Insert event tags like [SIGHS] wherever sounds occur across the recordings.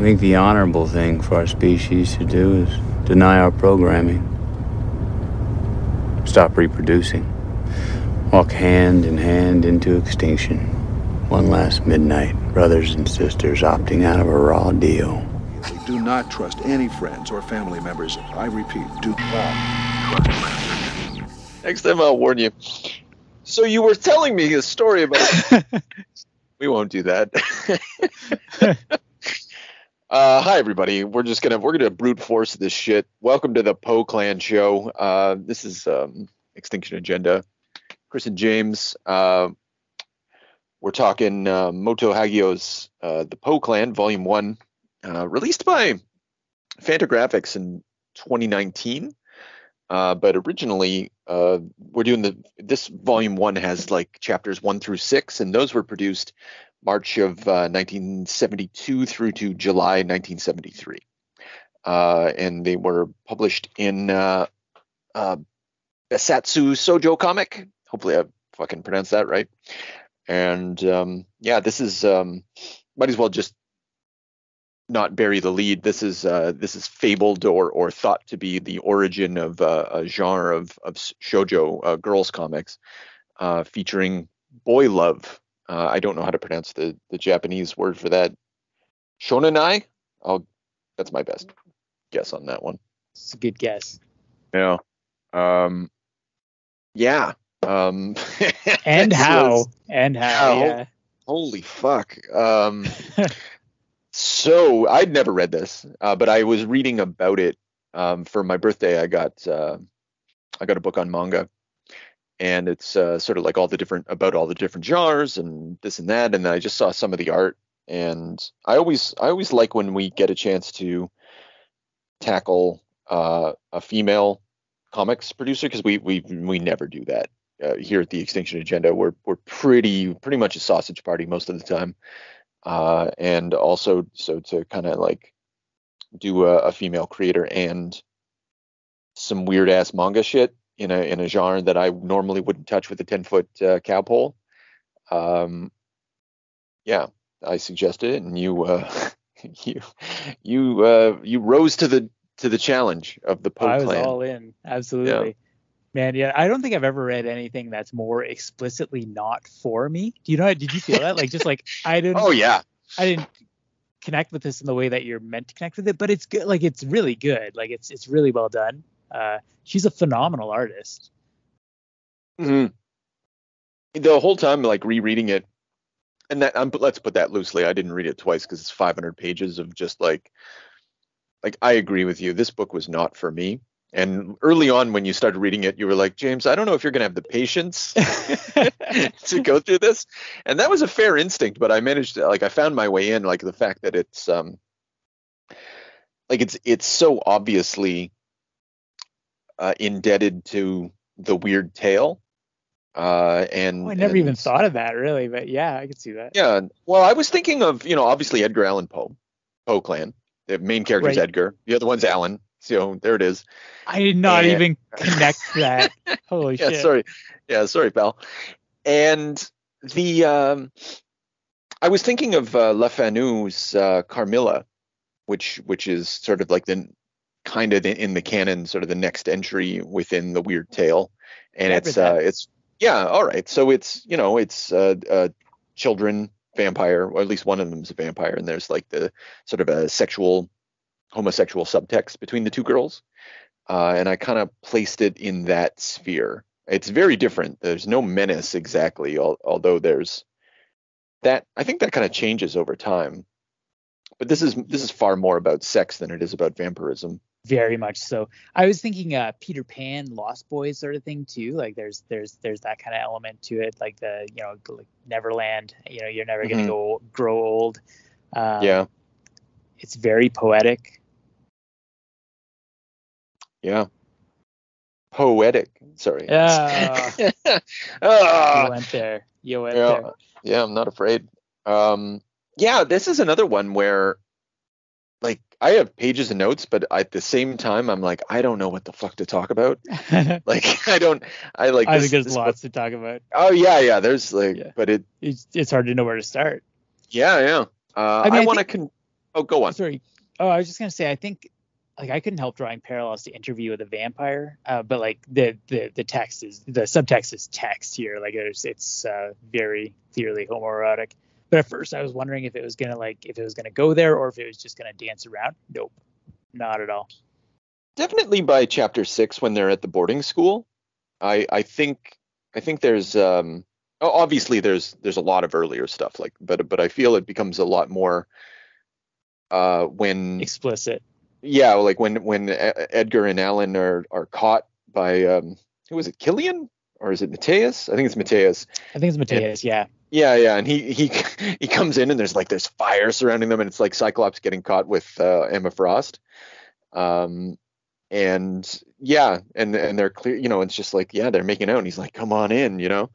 I think the honorable thing for our species to do is deny our programming. Stop reproducing. Walk hand in hand into extinction. One last midnight, brothers and sisters opting out of a raw deal. We Do not trust any friends or family members. I repeat, do not trust. Next time I'll warn you. So you were telling me a story about. [LAUGHS] we won't do that. [LAUGHS] uh, hi everybody. We're just gonna we're gonna brute force this shit. Welcome to the Poe Clan show. Uh, this is um, X-tinction Agenda. Chris and James. Uh, we're talking uh, Moto Hagio's uh, The Poe Clan, Volume One, uh, released by Fantagraphics in 2019. Uh, but originally, uh, we're doing the this volume one has like chapters one through six, and those were produced March of uh, 1972 through to July 1973, uh, and they were published in uh, uh, Bessatsu Shojo comic. Hopefully, I fucking pronounced that right. And um, yeah, this is um, might as well just not bury the lead. This is uh, this is fabled or or thought to be the origin of uh, a genre of of shojo girls comics, featuring boy love. Uh, I don't know how to pronounce the the Japanese word for that. Shonen-ai. I'll. That's my best guess on that one. It's a good guess. Yeah. Um. Yeah. Um. [LAUGHS] And how? and how? How? Yeah. Holy fuck. Um. so I'd never read this, uh, but I was reading about it um, for my birthday. I got uh, I got a book on manga, and it's uh, sort of like all the different about all the different genres and this and that. And I just saw some of the art, and I always I always like when we get a chance to tackle uh, a female comics producer because we we we never do that uh, here at the X-tinction Agenda. We're we're pretty pretty much a sausage party most of the time, uh, and also so to kind of like do a, a female creator and some weird ass manga shit in a in a genre that I normally wouldn't touch with a ten foot uh, cow pole. Um, yeah, I suggested it, and you uh, [LAUGHS] you you uh, you rose to the to the challenge of the Poe I was all in. Absolutely. Man, yeah, I don't think I've ever read anything that's more explicitly not for me. Do you know? Did you feel that? Like, just like I [LAUGHS] didn't. oh yeah, I didn't connect with this in the way that you're meant to connect with it, but it's good. Like, it's really good. Like, it's it's really well done. Uh, she's a phenomenal artist. hmm The whole time, like rereading it, and that um, let's put that loosely. I didn't read it twice because it's 500 pages of just like, like I agree with you. This book was not for me. And early on, when you started reading it, you were like, James, I don't know if you're gonna have the patience [LAUGHS] to go through this. And that was a fair instinct, but I managed to like I found my way in. Like the fact that it's um, like it's it's so obviously uh, indebted to the weird tale. Uh, and Oh, I never even thought of that really, but yeah, I could see that. yeah. Well, I was thinking of, you know, obviously Edgar Allan Poe, Poe clan. The main character is Right. Edgar. The other one's Alan. So there it is. I did not Yeah. even connect that. Holy [LAUGHS] yeah, shit. sorry. Yeah, sorry, pal. And the um I was thinking of uh, Le Fanu's uh, Carmilla, which which is sort of like the kind of in the canon, sort of the next entry within the weird tale. And it's uh it's yeah, all right. So it's you know it's uh, uh children vampire, or at least one of them's a vampire, and there's like the sort of a sexual homosexual subtext between the two girls. Uh, and I kind of placed it in that sphere. It's very different. There's no menace exactly, al- although there's that. I think that kind of changes over time. But this is this is far more about sex than it is about vampirism. Very much so. I was thinking uh Peter Pan, Lost Boys sort of thing too. Like there's there's there's that kind of element to it, like the you know like Neverland. You know, you're never gonna Mhm. go grow old. Um, yeah, It's very poetic. yeah. Poetic. Sorry. Yeah. [LAUGHS] Ah. you went there. You went yeah, there. yeah, I'm not afraid. Um, yeah, this is another one where, I have pages of notes, but at the same time, I'm like, I don't know what the fuck to talk about. [LAUGHS] Like, [LAUGHS] I don't, I like. I this- think there's this lots to talk about. oh yeah, yeah. There's like, Yeah. but it, It's it's hard to know where to start. yeah, yeah. Uh, I, mean, I want to con. Oh, go on. Sorry. Oh, I was just gonna say I think like I couldn't help drawing parallels to Interview with a Vampire, uh, but like the the the text is the subtext is text here. Like it's it's uh, very clearly homoerotic. But at first I was wondering if it was gonna like if it was gonna go there or if it was just gonna dance around. Nope, not at all. Definitely by chapter six when they're at the boarding school. I I think I think there's um obviously there's there's a lot of earlier stuff like but but I feel it becomes a lot more uh when explicit yeah like when when Edgar and Alan are are caught by um who was it Killian or is it Matthias I think it's Matthias I think it's Matthias yeah yeah yeah and he he [LAUGHS] he comes in and there's like there's fire surrounding them and it's like Cyclops getting caught with uh, Emma Frost. Um and yeah and and they're clear you know it's just like yeah they're making out and he's like come on in you know?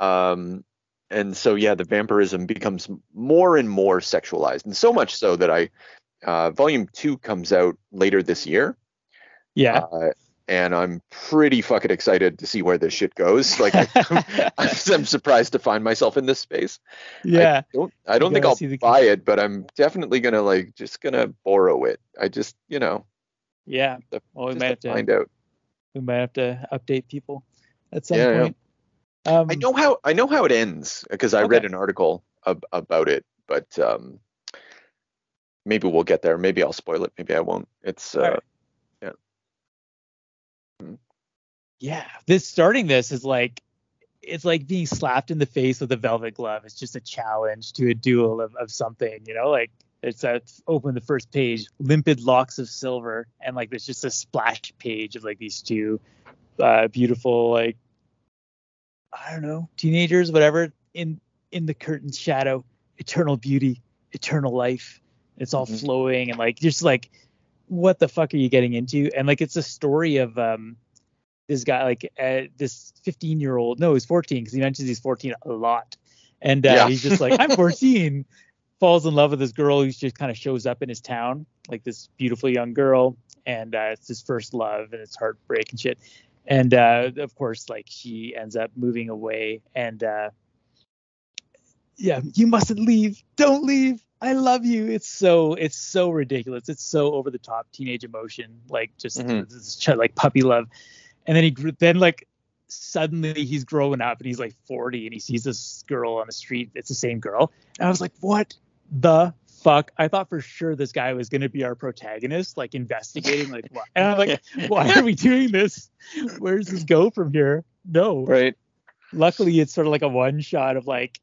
Um and so yeah the vampirism becomes more and more sexualized and so much so that i uh volume two comes out later this year. Yeah. Uh, and i'm pretty fucking excited to see where this shit goes like I, am [LAUGHS] [LAUGHS] I'm surprised to find myself in this space yeah i don't, I don't think i'll buy it but i'm definitely gonna like just gonna borrow it i just you know yeah. Well, we might have to find out. We might have to update people at some yeah, point. Yeah. Um, I know how I know how it ends because I okay. read an article ab- about it, but um, maybe we'll get there. Maybe I'll spoil it. Maybe I won't. It's uh, right. yeah. Hmm. Yeah. This starting this is like it's like being slapped in the face with a velvet glove. It's just a challenge to a duel of, of something, you know, like it's uh, open the first page, limpid locks of silver, and like there's just a splash page of like these two uh, beautiful like I don't know teenagers, whatever, in in the curtain shadow, eternal beauty, eternal life. It's all mm-hmm. flowing and like just like what the fuck are you getting into? And like it's a story of um this guy like uh, this 15 year old no he's 14 because he mentions he's 14 a lot and uh, yeah. he's just like i'm 14 [LAUGHS] falls in love with this girl who just kind of shows up in his town, like this beautiful young girl, and uh, it's his first love and it's heartbreak and shit. And uh, of course, like she ends up moving away, and uh, yeah, you mustn't leave. Don't leave. I love you. It's so it's so ridiculous. It's so over the top teenage emotion, like just mm-hmm. this, like puppy love. And then he grew then like suddenly he's growing up and he's like 40 and he sees this girl on the street. It's the same girl. And I was like, what the fuck? I thought for sure this guy was going to be our protagonist, like investigating, like what? And I'm like, [LAUGHS] why are we doing this? Where does this go from here? No. Right. Luckily, it's sort of like a one shot of like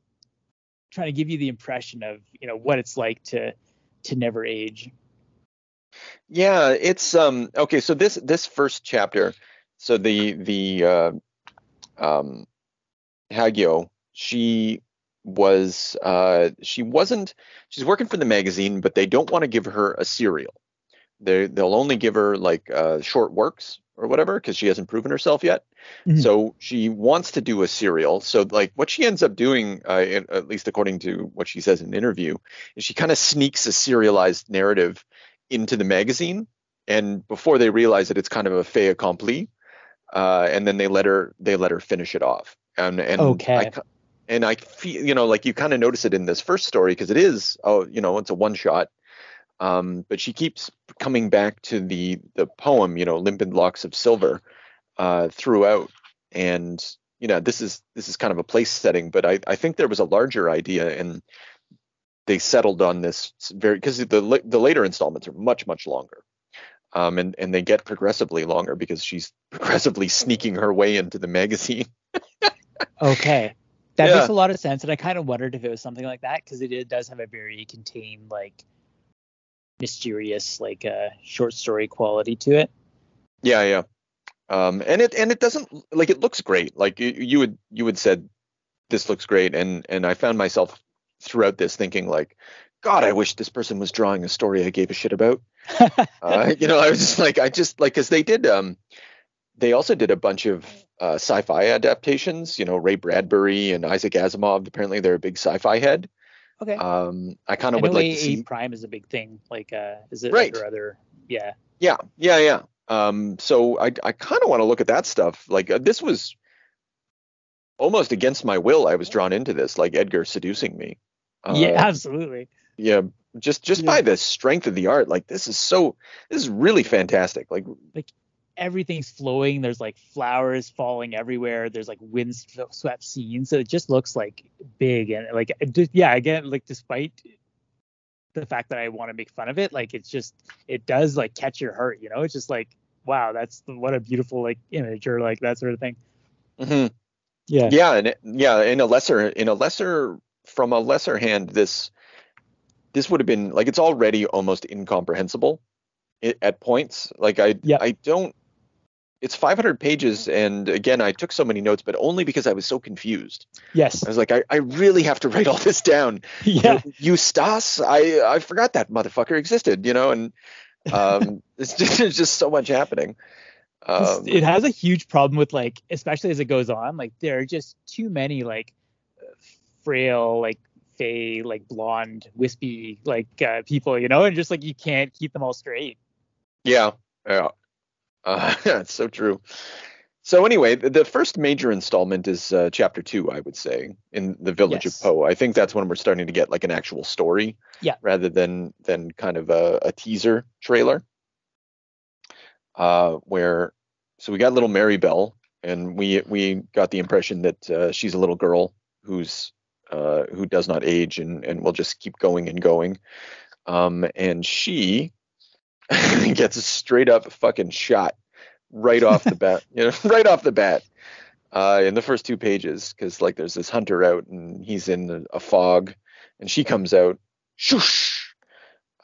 trying to give you the impression of you know what it's like to to never age. Yeah, it's um okay. So this this first chapter, so the the uh, um Hagio, she was uh, she wasn't she's working for the magazine, but they don't want to give her a serial. They they'll only give her like uh, short works or whatever because she hasn't proven herself yet. Mm-hmm. So she wants to do a serial. So like what she ends up doing, uh, at least according to what she says in an interview, is she kind of sneaks a serialized narrative into the magazine, and before they realize it, it's kind of a fait accompli. Uh, and then they let her they let her finish it off. And and okay. I, and I feel you know like you kind of notice it in this first story because it is oh you know it's a one shot, um, but she keeps coming back to the the poem you know limpid locks of silver uh, throughout, and you know this is this is kind of a place setting, but I I think there was a larger idea and they settled on this very because the the later installments are much much longer. Um, and and they get progressively longer because she's [LAUGHS] progressively sneaking her way into the magazine. [LAUGHS] okay. That yeah. makes a lot of sense, and I kind of wondered if it was something like that because it, it, does have a very contained, like, mysterious, like, uh, short story quality to it. Yeah, yeah. Um, and it and it doesn't like it looks great. Like you, you would you would said this looks great, and and I found myself throughout this thinking like, God, I wish this person was drawing a story I gave a shit about. [LAUGHS] uh, you know, I was just like, I just like because they did um, they also did a bunch of uh, sci-fi adaptations. You know, Ray Bradbury and Isaac Asimov. Apparently, they're a big sci-fi head. Okay. Um, I kind of would like to see. Prime is a big thing. Like, uh, is it right. or other? Yeah. Yeah, yeah, yeah. Um, so I I kind of want to look at that stuff. Like uh, this was almost against my will. I was drawn into this, like Edgar seducing me. Uh, yeah, [LAUGHS] absolutely. Yeah, just just Yeah. by the strength of the art, like this is so this is really fantastic. Like like everything's flowing. There's like flowers falling everywhere. There's like wind swept scenes. So it just looks like big and like just- yeah. Again, like despite the fact that I want to make fun of it, like it's just it does like catch your heart. You know, it's just like wow, that's what a beautiful like image or like that sort of thing. mhm. Yeah. yeah, and it- yeah, in a lesser in a lesser from a lesser hand, this this would have been like it's already almost incomprehensible at points. Like I Yeah. I don't. It's 500 pages, and again, I took so many notes, but only because I was so confused. Yes. I was like, I, I really have to write all this down. [LAUGHS] Yeah. Eustace, I I forgot that motherfucker existed, you know, and um, [LAUGHS] [LAUGHS] it's just there's just so much happening. Um, it has a huge problem with like especially as it goes on like there are just too many like frail like fey like blonde wispy like uh, people you know and just like you can't keep them all straight Yeah, yeah, uh, [LAUGHS] it's so true. So anyway, the, the first major installment is uh, chapter two, I would say, in the Village Yes. of Poe. I think that's when we're starting to get like an actual story, Yeah. rather than than kind of a, a teaser trailer. Uh, where so we got little Mary Bell, and we we got the impression that uh, she's a little girl who's uh, who does not age and and will just keep going and going. Um, and she [LAUGHS] gets a straight up fucking shot right off the bat, you know, [LAUGHS] right off the bat. Uh, in the first two pages, because like there's this hunter out and he's in a, fog, and she comes out, shoosh.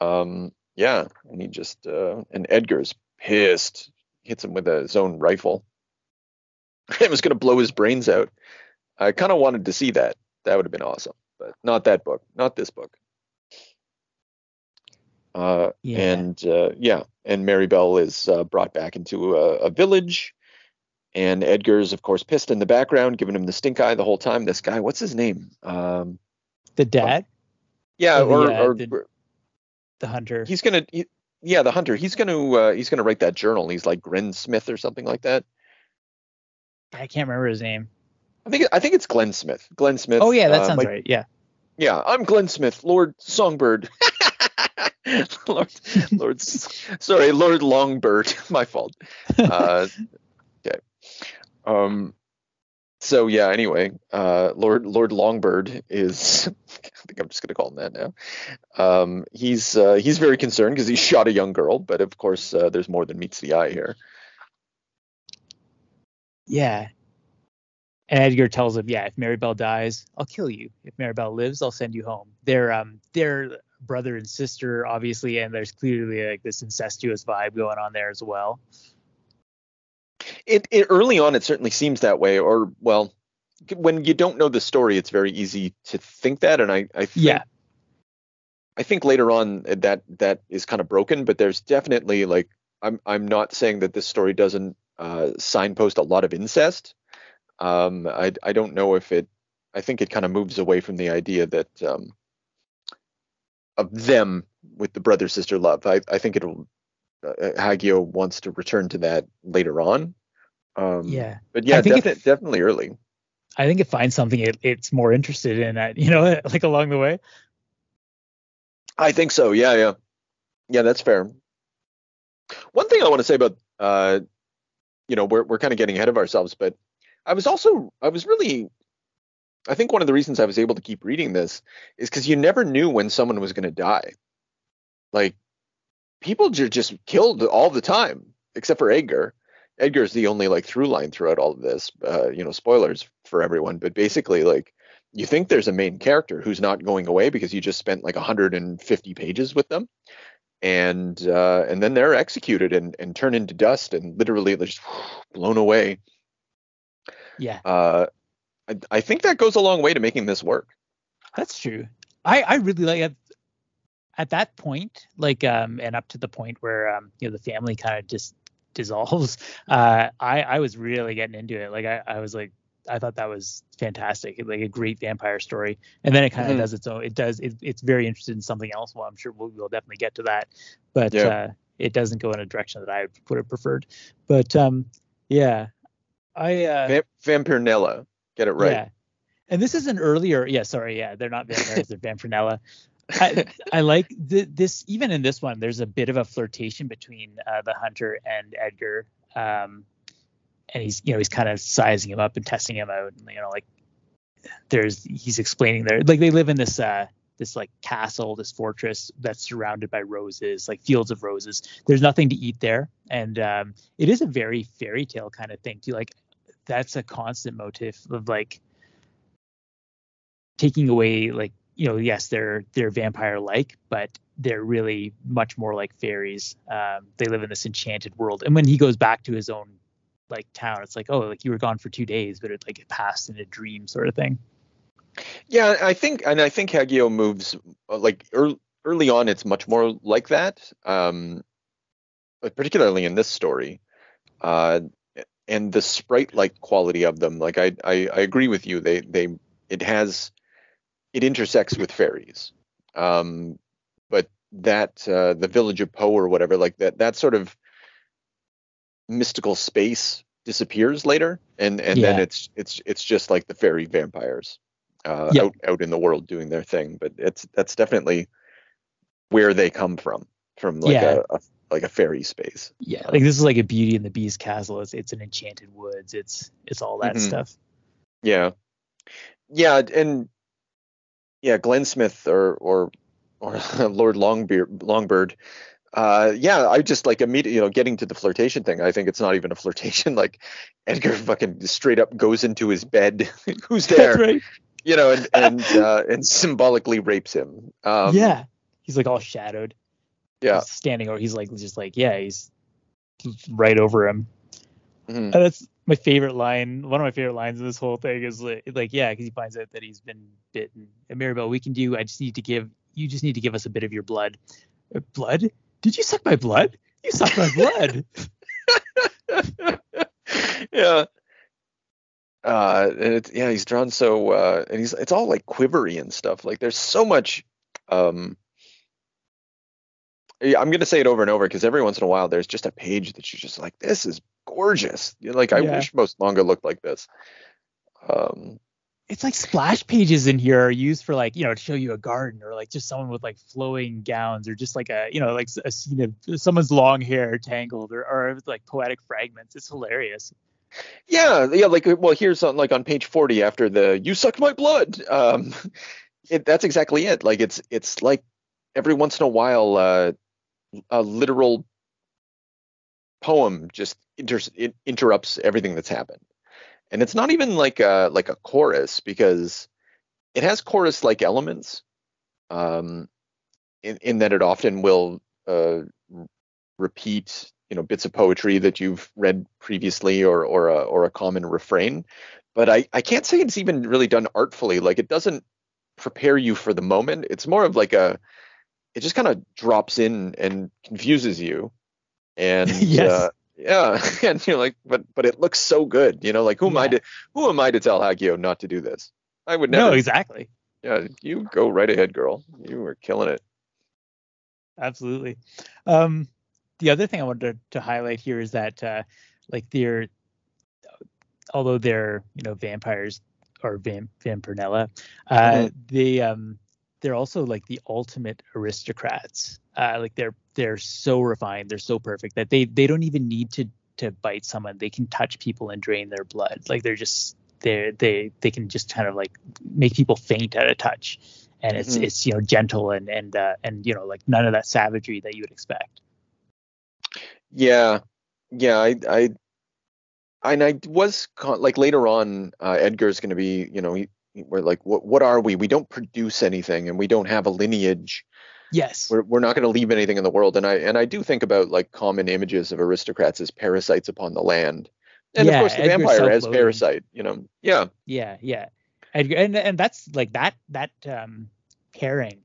Um, yeah, and he just uh, and Edgar's pissed, hits him with his own rifle. [LAUGHS] It was gonna blow his brains out. I kind of wanted to see that. That would have been awesome, but not that book, not this book. Uh, Yeah. and uh, yeah, and Mary Bell is uh, brought back into a, a village, and Edgar's of course pissed in the background, giving him the stink eye the whole time. This guy, what's his name? Um, the dad yeah, Oh, the, or, uh, or the- the hunter he's gonna, he, yeah, the hunter. He's gonna, uh, he's gonna write that journal. He's like Gren Smith or something like that. i can't remember his name I think, I think it's Glenn Smith. Glenn Smith. oh yeah that uh, sounds like- right yeah Yeah, I'm Glenn Smith, Lord Songbird. [LAUGHS] Lord, Lord, sorry, Lord Longbird. [LAUGHS] My fault. Uh, [LAUGHS] okay. Um. So yeah. Anyway, uh, Lord Lord Longbird is. I think I'm just gonna call him that now. Um. He's uh, he's very concerned because he shot a young girl, but of course uh, there's more than meets the eye here. yeah and edgar tells him yeah if maribel dies i'll kill you. If maribel lives i'll send you home. They're um they're brother and sister obviously and there's clearly like this incestuous vibe going on there as well. It, it early on it certainly seems that way, or well, when you don't know the story, it's very easy to think that, and I I think yeah. I think later on that that is kind of broken, but there's definitely like I'm I'm not saying that this story doesn't uh, signpost a lot of incest. Um, I I don't know if it. I think it kind of moves away from the idea that um, of them with the brother sister love. I I think it'll uh, Hagio wants to return to that later on. Um, yeah but yeah, I think if- definite, definitely early. I think it finds something it, it's more interested in at you know [LAUGHS] like along the way. I think so. Yeah, yeah, yeah. That's fair. One thing I want to say about, uh, you know, we're we're kind of getting ahead of ourselves, but I was also I was really, I think one of the reasons I was able to keep reading this is because you never knew when someone was going to die. Like, people ju- just killed all the time, except for Edgar. Edgar's the only like through line throughout all of this. Uh, you know, spoilers for everyone, but basically, like, you think there's a main character who's not going away because you just spent like 150 pages with them and uh, and then they're executed and, and turned into dust and literally they're just blown away Yeah, uh, I, I think that goes a long way to making this work that's true. I I really like at, at that point, like um, and up to the point where um, you know, the family kind of just [LAUGHS] dissolves. Uh, I I was really getting into it. Like I I was like. I thought that was fantastic, like a great vampire story. And then it kind of Mhm. does its own. It does. It, it's very interested in something else. Well, I'm sure we'll, we'll definitely get to that, but Yeah. uh, it doesn't go in a direction that I would have preferred. But um, yeah, I uh, Va- Vampirnella get it right Yeah. And this is an earlier, yeah, sorry, yeah, they're not vampires, they're Vampirella. I, [LAUGHS] I like th- this. Even in this one, there's a bit of a flirtation between uh, the hunter and Edgar. Um, and he's you know he's kind of sizing him up and testing him out. And, you know, like there's he's explaining there like they live in this uh this like castle, this fortress that's surrounded by roses, like fields of roses. There's nothing to eat there, and um, it is a very fairy tale kind of thing too. Like that's a constant motif of like taking away like you know yes they're they're vampire like but they're really much more like fairies. Um, they live in this enchanted world. And when he goes back to his own like town it's like oh like you were gone for two days but it like it passed in a dream sort of thing. Yeah, I think, and I think Hagio moves uh, like early, early on. It's much more like that, um, particularly in this story, uh, and the sprite-like quality of them. Like I, I, I agree with you. They, they, it has, it intersects with fairies, um, but that uh, the village of Poe or whatever, like that, that sort of mystical space disappears later, and and then it's it's it's just like the fairy vampires uh, Yep. out out in the world doing their thing. But it's that's definitely where they come from, from like Yeah. a, a like a fairy space. yeah like this is like a beauty and the beast castle it's it's an enchanted woods it's it's all that Mhm. stuff Yeah, yeah, and yeah, Glenn Smith or or or [LAUGHS] Lord Longbeard Longbird. Uh, yeah, I just like immediately, you know, getting to the flirtation thing. I think it's not even a flirtation. [LAUGHS] Like Edgar fucking straight up goes into his bed. [LAUGHS] Who's there? that's right You know, and and uh, and symbolically rapes him. Um, yeah he's like all shadowed yeah. He's standing over he's like just like yeah he's right over him mhm. And that's my favorite line. One of my favorite lines in this whole thing is like, like yeah, because he finds out that he's been bitten. And Maribel, we can do. I just need to give. You just need to give us a bit of your blood. "Uh, Blood? Did you suck my blood? You suck my blood. [LAUGHS] yeah. Uh, and it's yeah, he's drawn so uh, and he's it's all like quivery and stuff. Like there's so much. Um, I'm gonna say it over and over because every once in a while there's just a page that you're just like, this is gorgeous. You're like, I Yeah. wish most manga looked like this. Um, it's like splash pages in here are used for like you know to show you a garden or like just someone with like flowing gowns or just like a you know like a scene of someone's long hair tangled or, or like poetic fragments. It's hilarious. Yeah, yeah, like well, here's on like on page 40 after the "You suck my blood." Um, [LAUGHS] it, that's exactly it. Like it's it's like every once in a while, uh, a literal poem just inter- interrupts everything that's happened, and it's not even like a like a chorus because it has chorus like elements, um, in in that it often will uh repeat you know bits of poetry that you've read previously or or a or a common refrain. But i i can't say it's even really done artfully. Like it doesn't prepare you for the moment. It's more of like a it just kind of drops in and confuses you and [LAUGHS] Yes. uh, yeah [LAUGHS] and you're like but but it looks so good you know like who am i to who am i to tell hagio not to do this i would never No, exactly. yeah you go right ahead girl you were killing it absolutely. Um, the other thing I wanted to, to highlight here is that uh, like they're although they're you know vampires or vamp vampirella, uh, Mhm. they um they're also like the ultimate aristocrats. Uh, like they're they're so refined, they're so perfect that they they don't even need to to bite someone. They can touch people and drain their blood. Like they're just they they they can just kind of like make people faint at a touch and it's Mhm. it's you know gentle and and uh, and you know like none of that savagery that you would expect. Yeah, yeah, I, I, and I was con- like later on, uh, Edgar's going to be, you know, he- we're like, what, what are we? We don't produce anything, and we don't have a lineage. Yes. We're, we're not going to leave anything in the world. And I, and I do think about like common images of aristocrats as parasites upon the land, and Yeah, of course the vampire as parasite. You know, yeah, Yeah, yeah. Edgar, and and that's like that that um pairing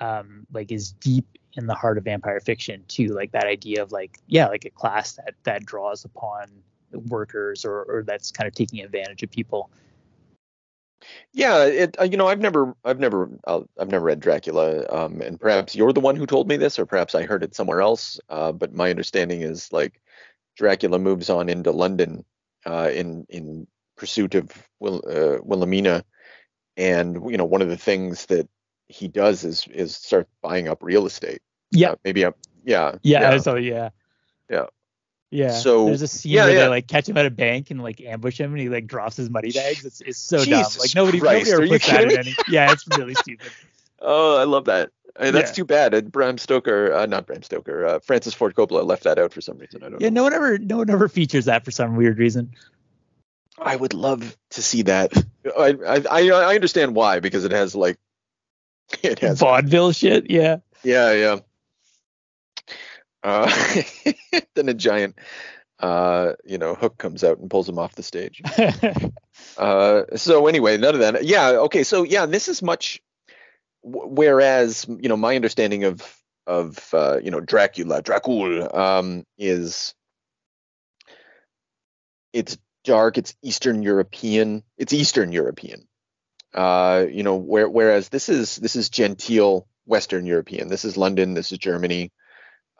um like is deep in the heart of vampire fiction too. Like that idea of like yeah, like a class that that draws upon workers or or that's kind of taking advantage of people. Yeah. It, uh, you know, I've never, I've never, uh, I've never read Dracula, um, and perhaps you're the one who told me this, or perhaps I heard it somewhere else. Uh, but my understanding is like Dracula moves on into London uh, in in pursuit of Will, uh, Wilhelmina, and you know one of the things that he does is is start buying up real estate. Yeah. Uh, maybe up. Yeah. Yeah. So yeah. Yeah. Yeah. So- there's a scene yeah, where yeah. they like catch him at a bank and like ambush him and he like drops his money bags. It's it's so Jesus dumb. Like nobody Christ, nobody ever puts that in any. Yeah, it's really stupid. [LAUGHS] Oh, I love that. Uh, that's Yeah. too bad. Uh, Bram Stoker, uh, not Bram Stoker, uh, Francis Ford Coppola left that out for some reason. I don't Yeah, know. no one ever no one ever features that for some weird reason. I would love to see that. I, I I I understand why because it has like [LAUGHS] it has Vaudeville shit. Yeah. yeah yeah. Uh, [LAUGHS] then a giant uh you know hook comes out and pulls him off the stage. [LAUGHS] Uh, so anyway, none of that. Yeah, okay. So yeah, this is much. w- Whereas you know my understanding of of uh, you know Dracula, Dracul, um, is it's dark, it's Eastern European, it's Eastern European. Uh, you know, where, whereas this is this is genteel Western European. This is London. This is Germany.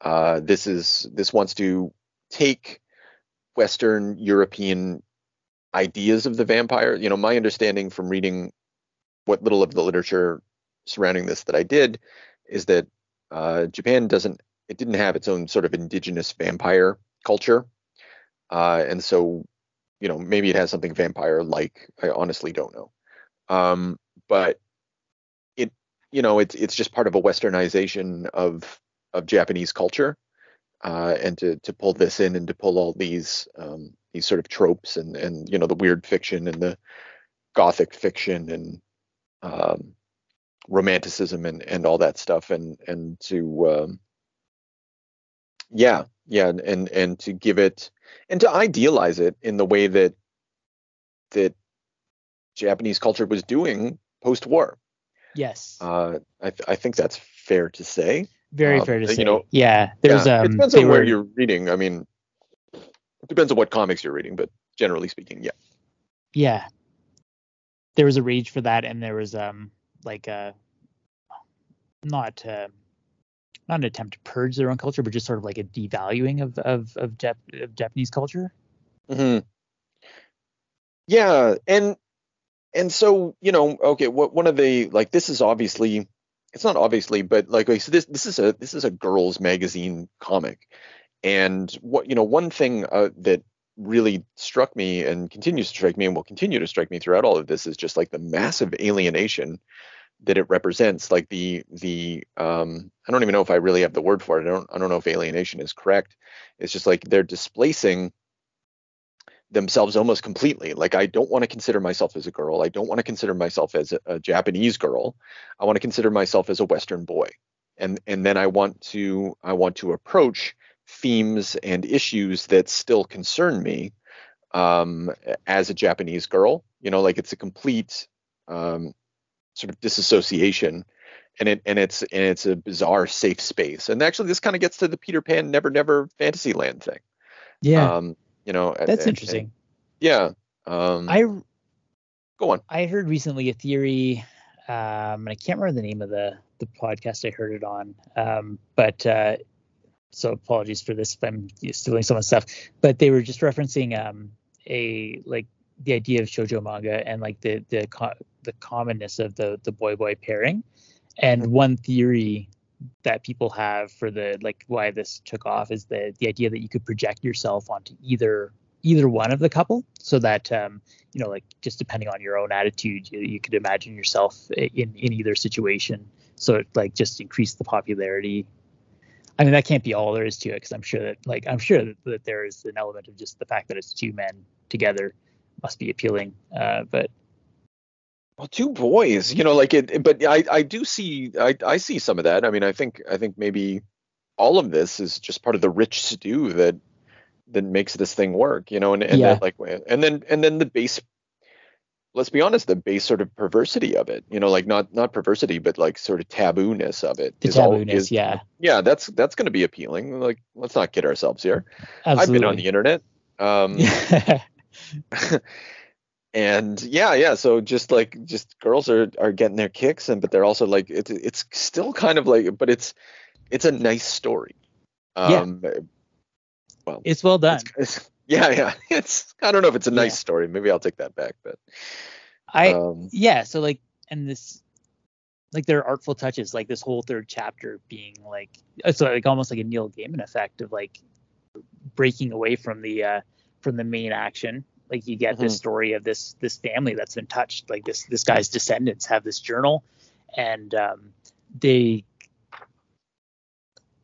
Uh, this is this wants to take Western European ideas of the vampire. You know, my understanding from reading what little of the literature surrounding this that I did is that uh, Japan doesn't, it didn't have its own sort of indigenous vampire culture, uh, and so, you know, maybe it has something vampire-like. I honestly don't know, um, but it, you know, it's it's just part of a westernization of of Japanese culture, uh, and to to pull this in and to pull all these um, these sort of tropes and and you know the weird fiction and the gothic fiction and um, romanticism and and all that stuff and and to um, yeah yeah and, and and to give it and to idealize it in the way that that Japanese culture was doing post-war. yes. Uh, I th- I think that's fair to say. Very um, fair to you say. know, yeah. There's yeah, um. it depends on where were- you're reading. I mean, it depends on what comics you're reading, but generally speaking, yeah. yeah there was a rage for that and there was um like a not uh, not an attempt to purge their own culture but just sort of like a devaluing of of of, Jap- of japanese culture hmm Yeah, and and so you know, okay, what one of the like this is obviously it's not obviously, but like, like so this this is a this is a girls magazine comic, and what you know one thing uh, that really struck me and continues to strike me and will continue to strike me throughout all of this is just like the massive alienation that it represents. Like the the um i don't even know if i really have the word for it. I don't i don't know if alienation is correct. It's just like they're displacing themselves almost completely. Like i don't want to consider myself as a girl. I don't want to consider myself as a, a japanese girl. I want to consider myself as a western boy. And and then i want to i want to approach themes and issues that still concern me um as a japanese girl. You know like it's a complete um sort of disassociation. And it and it's and it's a bizarre safe space. And actually this kind of gets to the peter pan never never fantasyland thing. Yeah. Um you know that's interesting. Yeah um i go on. I heard recently a theory um and i can't remember the name of the the podcast i heard it on um but uh so apologies for this if i'm stealing someone's stuff but they were just referencing um a like the idea of shoujo manga and like the the co- the commonness of the the boy boy pairing. And one theory that people have for the like why this took off is the the idea that you could project yourself onto either either one of the couple so that um you know like just depending on your own attitude you, you could imagine yourself in in either situation. So it like just increase the popularity. I mean that can't be all there is to it because i'm sure that like i'm sure that, that there is an element of just the fact that it's two men together must be appealing uh but well two boys you know like it but i i do see i i see some of that. I mean i think i think maybe all of this is just part of the rich stew that that makes this thing work you know and and Yeah. then, like and then and then the base let's be honest the base sort of perversity of it you know like not not perversity but like sort of tabooness of it the is all- tabooness is- yeah. Yeah that's that's going to be appealing. Like let's not kid ourselves here. I've absolutely been on the internet um [LAUGHS] [LAUGHS] and yeah yeah so just like just girls are are getting their kicks and but they're also like it's it's still kind of like but it's it's a nice story Yeah. um well it's well done it's, it's- yeah yeah [LAUGHS] it's i don't know if it's a nice Yeah. story maybe i'll take that back but i um yeah so like and this like there are artful touches, like this whole third chapter being like so like almost like a Neil Gaiman effect of like breaking away from the uh from the main action. Like you get mm-hmm. this story of this this family that's been touched. Like this this guy's descendants have this journal, and um, they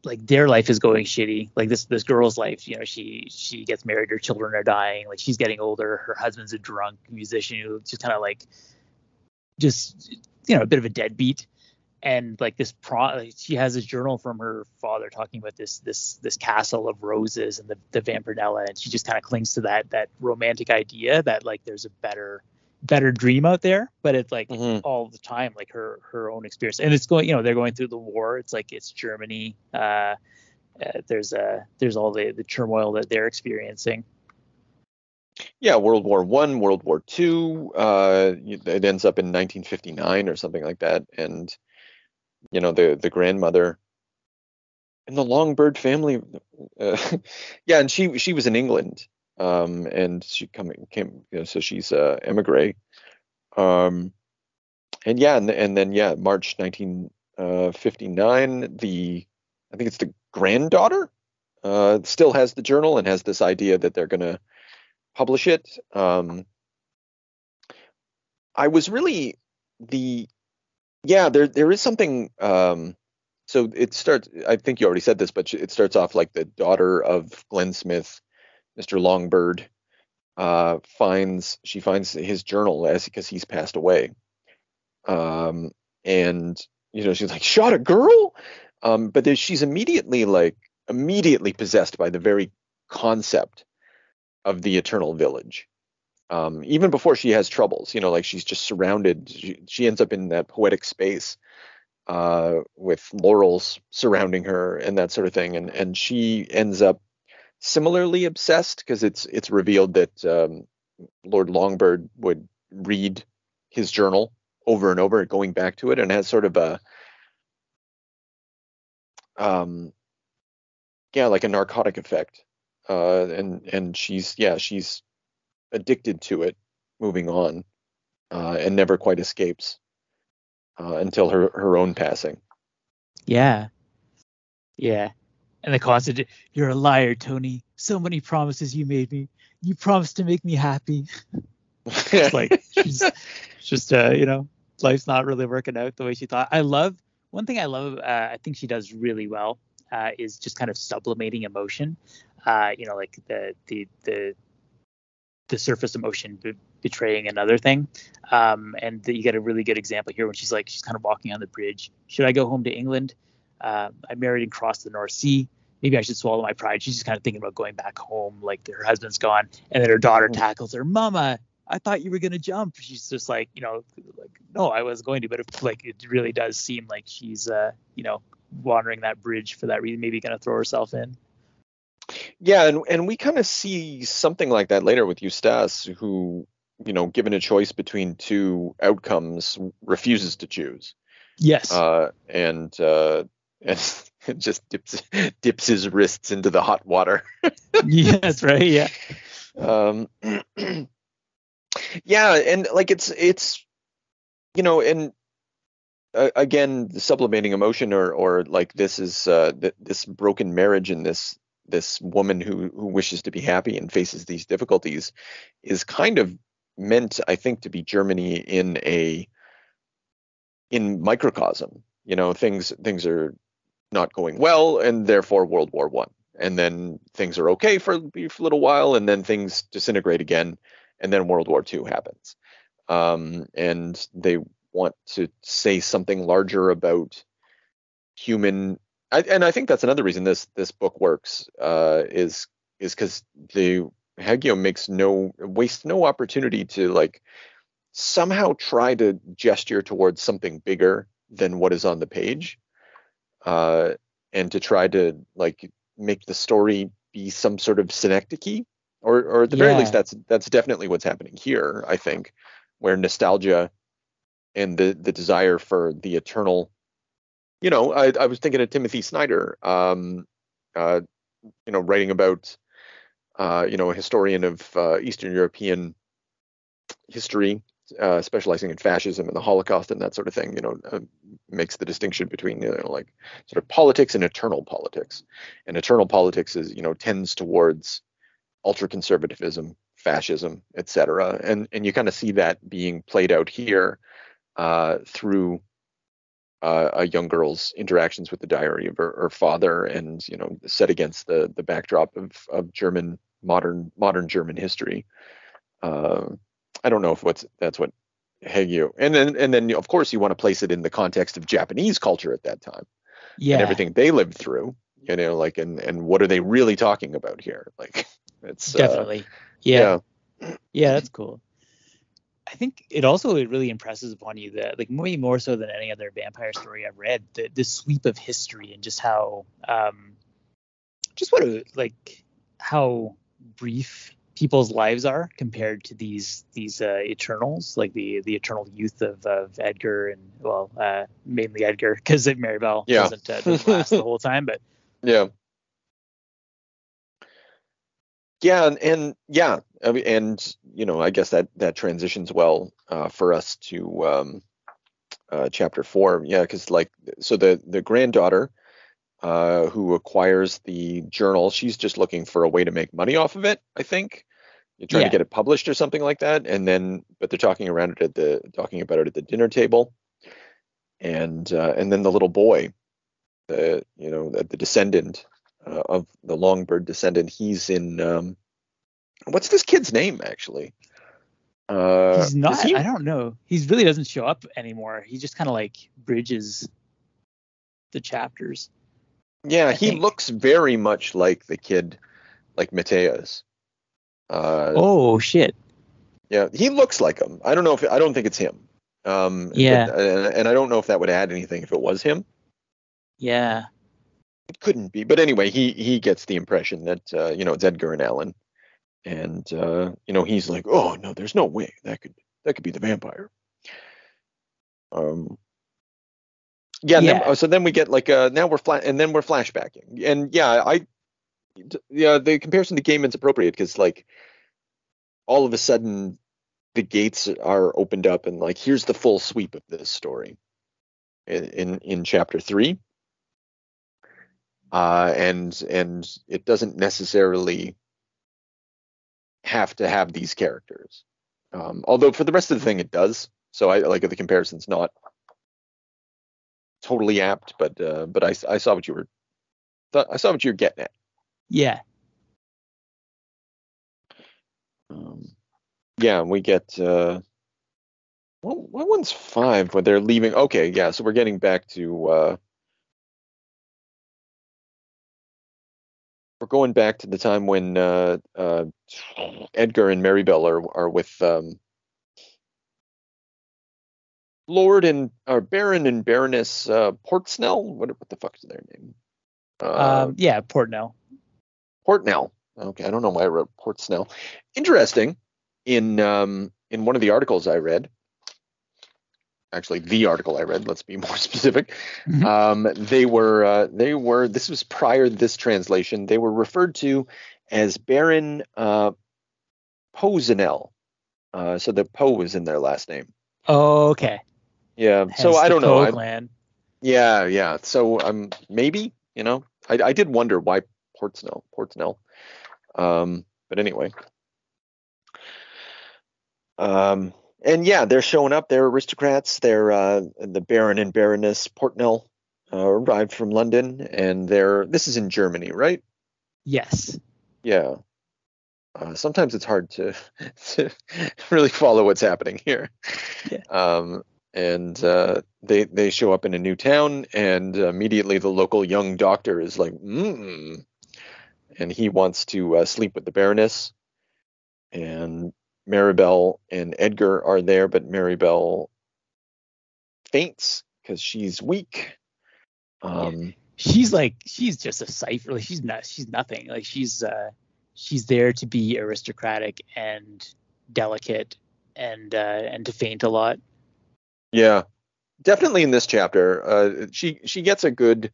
like their life is going shitty. Like this this girl's life, you know, she she gets married, her children are dying, like she's getting older, her husband's a drunk musician who just kind of like just you know a bit of a deadbeat and like this pro she has this journal from her father talking about this this this castle of roses and the the Vampirella and she just kind of clings to that that romantic idea that like there's a better better dream out there but it's like mm-hmm. all the time like her her own experience and it's going you know they're going through the war it's like it's Germany uh, uh there's a there's all the the turmoil that they're experiencing yeah, World War One, World War Two. Uh, it ends up in 1959 or something like that, and you know the the grandmother and the Longbird family. Uh, [LAUGHS] yeah, and she she was in England, um, and she coming came, you know, so she's uh, emigre. Um, and yeah, and, and then yeah, March 1959, uh, the I think it's the granddaughter uh, still has the journal and has this idea that they're gonna publish it. Um, I was really the yeah there there is something um, so it starts I think you already said this but it starts off like the daughter of Glenn Smith, Mr. Longbird uh, finds she finds his journal as because he's passed away. Um, and you know she's like shot a girl um, but then she's immediately like immediately possessed by the very concept of the eternal village um, even before she has troubles you know like she's just surrounded she, she ends up in that poetic space uh, with laurels surrounding her and that sort of thing. And and she ends up similarly obsessed because it's it's revealed that um, lord longbird would read his journal over and over going back to it and has sort of a um yeah like a narcotic effect uh, and and she's yeah she's addicted to it, moving on, uh, and never quite escapes uh, until her her own passing. Yeah, yeah, and the constant "You're a liar, Tony. So many promises you made me. You promised to make me happy." [LAUGHS] it's like she's just uh, you know life's not really working out the way she thought. I love one thing I love. Uh, I think she does really well uh, is just kind of sublimating emotion uh, you know, like the the the the surface emotion be- betraying another thing. Um, and the, you get a really good example here when she's like she's kind of walking on the bridge. Should I go home to England? Uh, I married and crossed the North Sea. Maybe I should swallow my pride. She's just kind of thinking about going back home, like her husband's gone, and then her daughter mm-hmm. tackles her, "Mama, I thought you were gonna jump." She's just like, you know, like, no, I was going to, but if, like it really does seem like she's, uh, you know, wandering that bridge for that reason, maybe gonna throw herself in. Yeah, and and we kind of see something like that later with Eustace, who you know, given a choice between two outcomes, refuses to choose. Yes. Uh, and uh, [LAUGHS] and just dips dips his wrists into the hot water. yes, right. Yeah. Um. [CLEARS THROAT] yeah, and like it's it's you know, and uh, again, sublimating emotion or or like this is uh, th- this broken marriage and this this woman who who wishes to be happy and faces these difficulties is kind of meant i think to be germany in a in microcosm. You know things things are not going well and therefore world war one. And then things are okay for a little while and then things disintegrate again and then world war two happens. Um, and they want to say something larger about human I, and I think that's another reason this this book works uh, is is because the Hagio makes no wastes no opportunity to like somehow try to gesture towards something bigger than what is on the page, uh, and to try to like make the story be some sort of synecdoche, or or at the yeah. very least that's that's definitely what's happening here. I think where nostalgia and the the desire for the eternal you know, I, I was thinking of Timothy Snyder, um, uh, you know, writing about, uh, you know, a historian of uh, Eastern European history uh, specializing in fascism and the Holocaust and that sort of thing, you know, uh, makes the distinction between you know, like sort of politics and eternal politics. And eternal politics is you know tends towards ultra conservatism, fascism, etc. And and you kind of see that being played out here uh, through uh, a young girl's interactions with the diary of her, her, father, and you know, set against the the backdrop of of German modern modern German history. Uh, I don't know if what's that's what Hagio, and then and then of course you want to place it in the context of Japanese culture at that time, yeah, and everything they lived through. You know, like and and what are they really talking about here? Like, it's uh, definitely, uh, yeah. yeah, yeah, that's cool. I think it also it really impresses upon you that like way more so than any other vampire story I've read the the sweep of history and just how um just what a, like how brief people's lives are compared to these these uh, eternals like the the eternal youth of, of Edgar and well uh, mainly Edgar because [LAUGHS] Maribel yeah. doesn't, uh, doesn't last the whole time but [LAUGHS] yeah yeah and, and yeah I mean, and you know, I guess that that transitions well uh, for us to um, uh, chapter four. Yeah, because like, so the the granddaughter uh, who acquires the journal, she's just looking for a way to make money off of it. I think you're trying yeah. to get it published or something like that. And then, but they're talking around it at the talking about it at the dinner table. And uh, and then the little boy, the you know the, the descendant uh, of the Longbird descendant, he's in. Um, What's this kid's name actually? Uh, he's not. He, I don't know. He really doesn't show up anymore. He just kind of like bridges the chapters. Yeah, I he think. looks very much like the kid, like Mateus. Uh, oh shit. Yeah, he looks like him. I don't know if I don't think it's him. Um, yeah. But, and, and I don't know if that would add anything if it was him. Yeah. It couldn't be, but anyway, he he gets the impression that uh, you know it's Edgar and Allen and uh, you know he's like, oh no, there's no way that could that could be the vampire. Um. Yeah. yeah. Then, uh, so then we get like uh now we're flat and then we're flashbacking and yeah I yeah the comparison to Gaiman's appropriate because like all of a sudden the gates are opened up and like here's the full sweep of this story in in, in chapter three. Uh, and and it doesn't necessarily have to have these characters. Um, although for the rest of the thing, it does. So I like the comparison's not totally apt, but uh, but I, I saw what you were th- I saw what you were getting at. Yeah. Um, yeah, we get uh, what, what one's five when they're leaving? Okay, yeah, so we're getting back to uh, we're going back to the time when uh, uh, Edgar and Maribel are are with um, Lord and or Baron and Baroness uh, Portsnell. What what the fuck is their name? Uh, um, yeah, Portnell. Portnell. Okay, I don't know why I wrote Portsnell. Interesting. In um, in one of the articles I read, actually the article I read. Let's be [LAUGHS] more specific. Mm-hmm. Um, they were uh, they were this was prior to this translation. They were referred to as Baron uh, Posenel. Uh, so the Poe was in their last name. Oh, okay. Yeah. Hence so I don't know. I, yeah, yeah. So um, maybe you know, I, I did wonder why Portsnell, Portsnell. Um, but anyway. Um, and yeah, they're showing up. They're aristocrats. They're uh, the Baron and Baroness Portnell uh, arrived from London, and they're this is in Germany, right? Yes. Yeah. Uh, sometimes it's hard to, [LAUGHS] to really follow what's happening here. Yeah. Um, and uh, they they show up in a new town, and immediately the local young doctor is like, mm, and he wants to uh, sleep with the Baroness, and Maribel and Edgar are there, but Maribel faints because she's weak. Um, she's like she's just a cipher. Like she's not. She's nothing. Like she's uh, she's there to be aristocratic and delicate and uh, and to faint a lot. Yeah, definitely in this chapter, uh, she she gets a good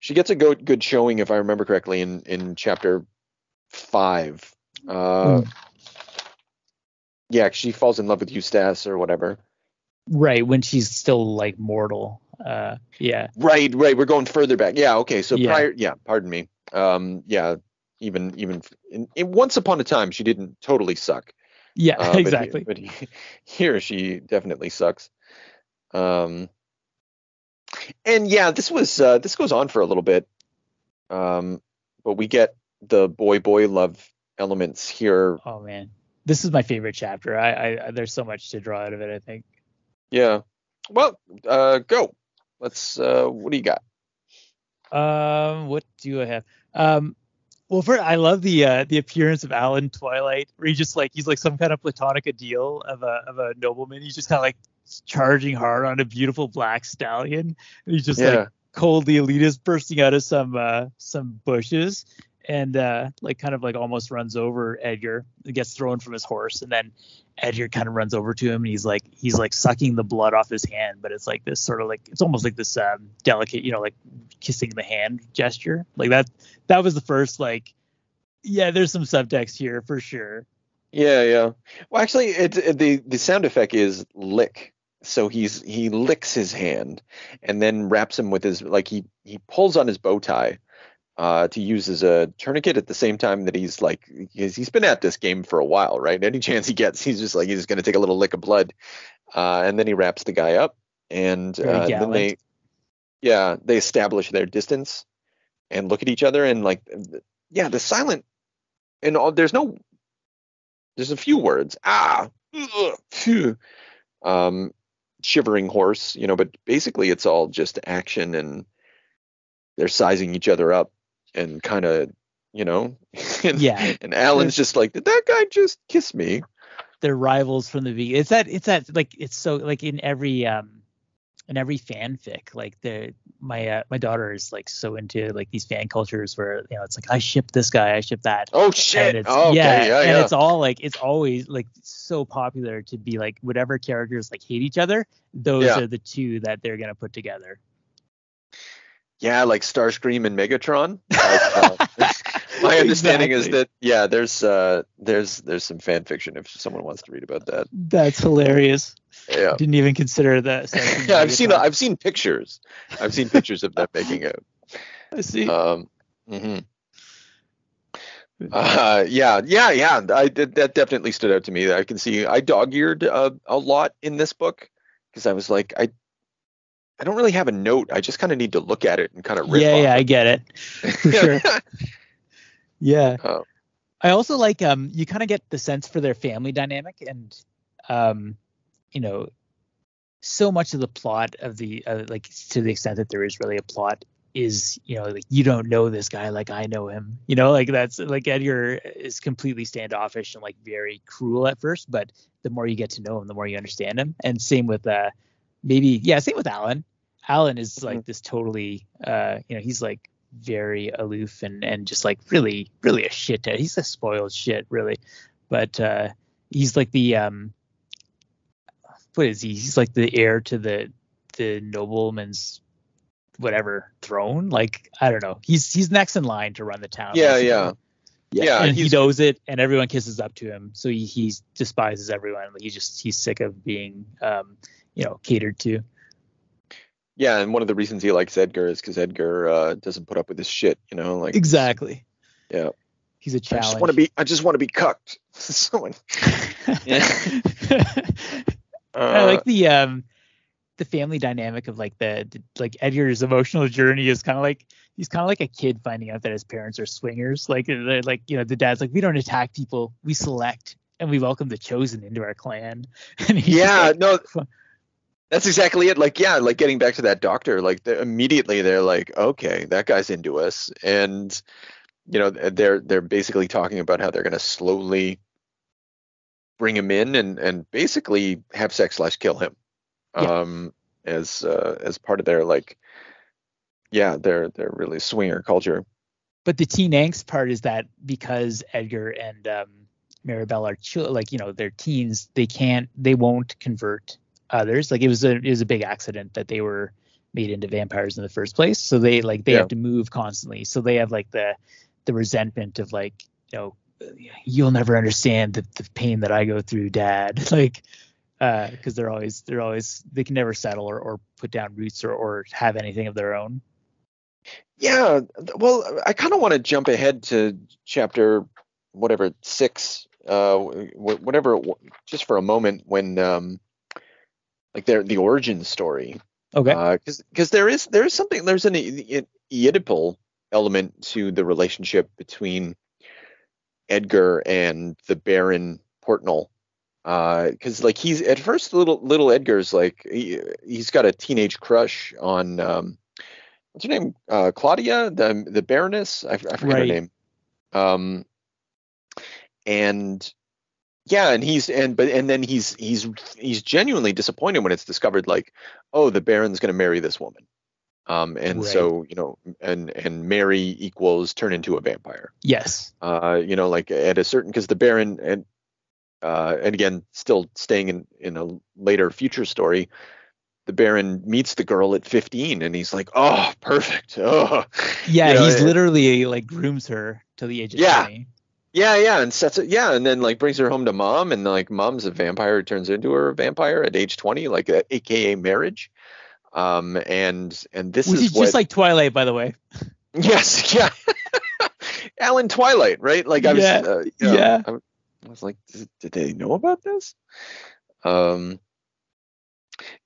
she gets a good good showing if I remember correctly in in chapter five. Uh, mm Yeah, she falls in love with Eustace or whatever. Right when she's still like mortal. Uh, yeah. Right, right. We're going further back. Yeah. Okay. So Yeah. prior. Yeah. Pardon me. Um. Yeah. Even even in, in once upon a time she didn't totally suck. Yeah. Uh, [LAUGHS] but he- exactly. But, he, [LAUGHS] here she definitely sucks. Um. And yeah, this was uh, this goes on for a little bit. Um. But we get the boy boy love elements here. oh man, this is my favorite chapter. I, I, there's so much to draw out of it. I think. Yeah. Well. Uh. Go. Let's. Uh. What do you got? Um, what do I have? Um, well, for I love the uh, the appearance of Alan Twilight, where he just like he's like some kind of platonic ideal of a of a nobleman. He's just kind of like charging hard on a beautiful black stallion. And he's just Yeah. like coldly elitist bursting out of some uh some bushes and uh like kind of like almost runs over Edgar. He gets thrown from his horse and then Edgar kind of runs over to him and he's like he's like sucking the blood off his hand, but it's like this sort of like it's almost like this um delicate, you know, like kissing the hand gesture. Like that that was the first like yeah, there's some subtext here for sure. Yeah, yeah. Well, actually, it, it the the sound effect is lick. So he's he licks his hand and then wraps him with his like he he pulls on his bow tie uh, to use as a tourniquet at the same time that he's like he's, he's been at this game for a while, right? Any [LAUGHS] chance he gets, he's just like he's going to take a little lick of blood, uh, and then he wraps the guy up, and uh, then they yeah they establish their distance and look at each other and like yeah the silent and all there's no there's a few words ah ugh, um shivering horse you know but basically it's all just action and they're sizing each other up and kind of you know [LAUGHS] and, Yeah. and alan's just like did that guy just kiss me they're rivals from the beginning. It's that it's that like it's so like in every um in every fanfic like the my uh, my daughter is like so into like these fan cultures where you know it's like I ship this guy I ship that oh shit and it's oh, okay yeah, yeah and yeah it's all like it's always like so popular to be like whatever characters like hate each other those Yeah. are the two that they're gonna put together yeah like starscream and megatron. [LAUGHS] Uh, [LAUGHS] my understanding is that yeah there's uh there's there's some fan fiction if someone wants to read about that. That's hilarious. Yeah. Didn't even consider that. [LAUGHS] Yeah i've seen i've seen pictures. I've seen pictures of them making it. I see. Um mm-hmm. uh yeah yeah yeah. I did that definitely stood out to me. I can see i dog-eared uh, a lot in this book because i was like i i don't really have a note. I just kind of need to look at it and kind of riff yeah yeah I get it. [LAUGHS] For sure. [LAUGHS] Yeah. Oh. I also like um you kind of get the sense for their family dynamic and um you know so much of the plot of the uh, like to the extent that there is really a plot is you know like you don't know this guy like I know him you know like that's like Edgar is completely standoffish and like very cruel at first but the more you get to know him the more you understand him. And same with uh maybe yeah same with Alan Alan is like this totally uh you know he's like very aloof and and just like really really a shit he's a spoiled shit really. But uh he's like the um what is he? He's like the heir to the the nobleman's whatever throne? Like i don't know. He's he's next in line to run the town yeah basically. yeah. Yeah, and he knows it and everyone kisses up to him. So he, he despises everyone. He just he's sick of being um you know catered to yeah and one of the reasons he likes edgar is because edgar uh doesn't put up with his shit you know like exactly. Yeah. He's a i challenge I just want to be i just want to be cucked. [LAUGHS] Someone. I uh, like the um the family dynamic of like the, the- like Edgar's emotional journey is kind of like he's kind of like a kid finding out that his parents are swingers. Like they're like you know the dad's like we don't attack people, we select and we welcome the chosen into our clan. [LAUGHS] And he's yeah like, no fu- that's exactly it. Like yeah like getting back to that doctor like they immediately they're like okay that guy's into us. And you know they're they're basically talking about how they're going to slowly bring him in and and basically have sex slash kill him Yeah. um as uh as part of their like yeah they're they're really swinger culture. But the teen angst part is that because Edgar and um, Maribel are chil- like you know they're teens, they can't they won't convert others. Like it was a it was a big accident that they were made into vampires in the first place. So they like they Yeah. have to move constantly. So they have like the the resentment of like you know you'll never understand the, the pain that I go through, Dad. [LAUGHS] like, because uh, they're always they're always they can never settle or, or put down roots or, or have anything of their own. Yeah, well, I kind of want to jump ahead to chapter whatever six, uh, whatever, just for a moment when um, like their the origin story. Okay. Because uh, because there is there is something there's an Oedipal element to the relationship between Edgar and the Baron Portnell. Because uh, like he's at first little little Edgar's like he, he's got a teenage crush on um, what's her name uh, Claudia the the Baroness I, I forget right. her name um and yeah and he's and but and then he's he's he's genuinely disappointed when it's discovered like oh the baron's going to marry this woman. Um and right. so you know and and marry equals turn into a vampire. Yes. Uh you know like at a certain because the baron and uh and again still staying in in a later future story the baron meets the girl at 15 and he's like oh perfect. Oh. [LAUGHS] Yeah you know, he's literally like grooms her to the age of yeah. 20. Yeah, yeah, and sets it. Yeah, and then like brings her home to mom, and like mom's a vampire, turns into her a vampire at age twenty, like a, AKA marriage. Um, and and this Which is, is just like Twilight, by the way. [LAUGHS] Yes, yeah. [LAUGHS] Alan Twilight, right? Like I was, yeah, uh, you know, yeah. I, I was like, did, did they know about this? Um,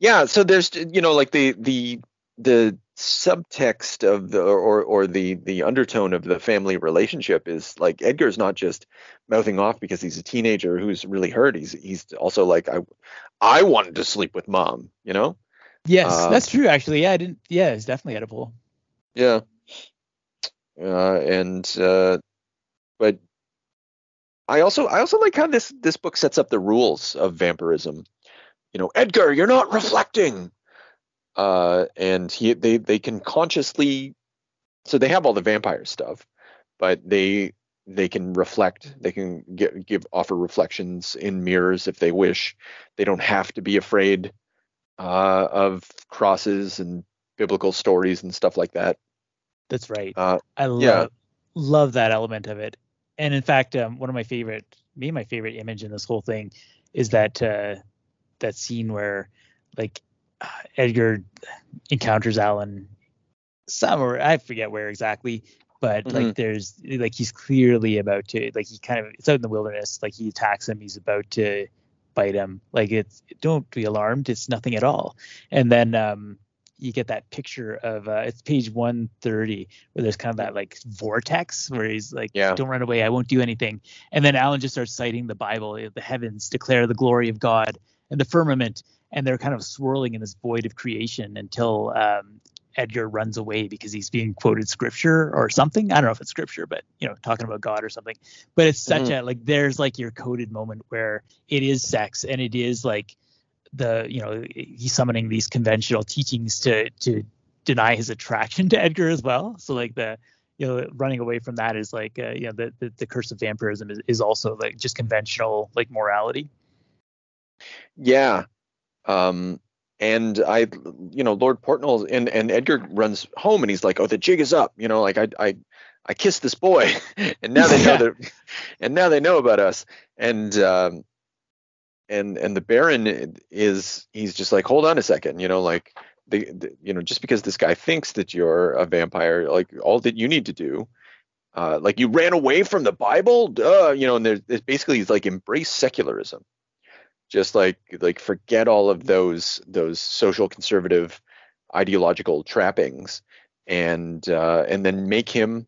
yeah. So there's, you know, like the the the subtext of the or or the the undertone of the family relationship is like Edgar's not just mouthing off because he's a teenager who's really hurt. He's he's also like I I wanted to sleep with mom, you know? Yes, uh, that's true actually. Yeah, I didn't yeah, it's definitely Oedipal. Yeah. Uh, and uh, but I also I also like how this this book sets up the rules of vampirism. You know, Edgar, you're not reflecting uh, and he they they can consciously so they have all the vampire stuff but they they can reflect they can get, give offer reflections in mirrors if they wish. They don't have to be afraid uh, of crosses and biblical stories and stuff like that. That's right. Uh, i love yeah. love that element of it. And in fact um, one of my favorite me my favorite image in this whole thing is that uh, that scene where like Edgar encounters Alan somewhere I forget where exactly, but mm-hmm. like there's like he's clearly about to like he kind of it's out in the wilderness, like he attacks him, he's about to bite him. Like it's don't be alarmed, it's nothing at all. And then um you get that picture of uh, it's page 130 where there's kind of that like vortex where he's like yeah. don't run away i won't do anything and then alan just starts citing the bible the heavens declare the glory of god and the firmament and they're kind of swirling in this void of creation until um, Edgar runs away because he's being quoted scripture or something. I don't know if it's scripture, but you know, talking about God or something. But it's such mm-hmm. a like there's like your coded moment where it is sex and it is like the you know he's summoning these conventional teachings to to deny his attraction to Edgar as well. So like the you know running away from that is like uh, you know the, the, the curse of vampirism is, is also like just conventional like morality. Yeah, um, and I, you know, Lord Portnell and and Edgar runs home and he's like, oh, the jig is up, you know, like I I I kissed this boy, [LAUGHS] and now they know that, [LAUGHS] and now they know about us, and um, and and the Baron is he's just like, hold on a second, you know, like the, the you know just because this guy thinks that you're a vampire, like all that you need to do uh, like you ran away from the Bible, Duh, you know, and there's, there's basically he's like embrace secularism just like like forget all of those those social conservative ideological trappings and uh, and then make him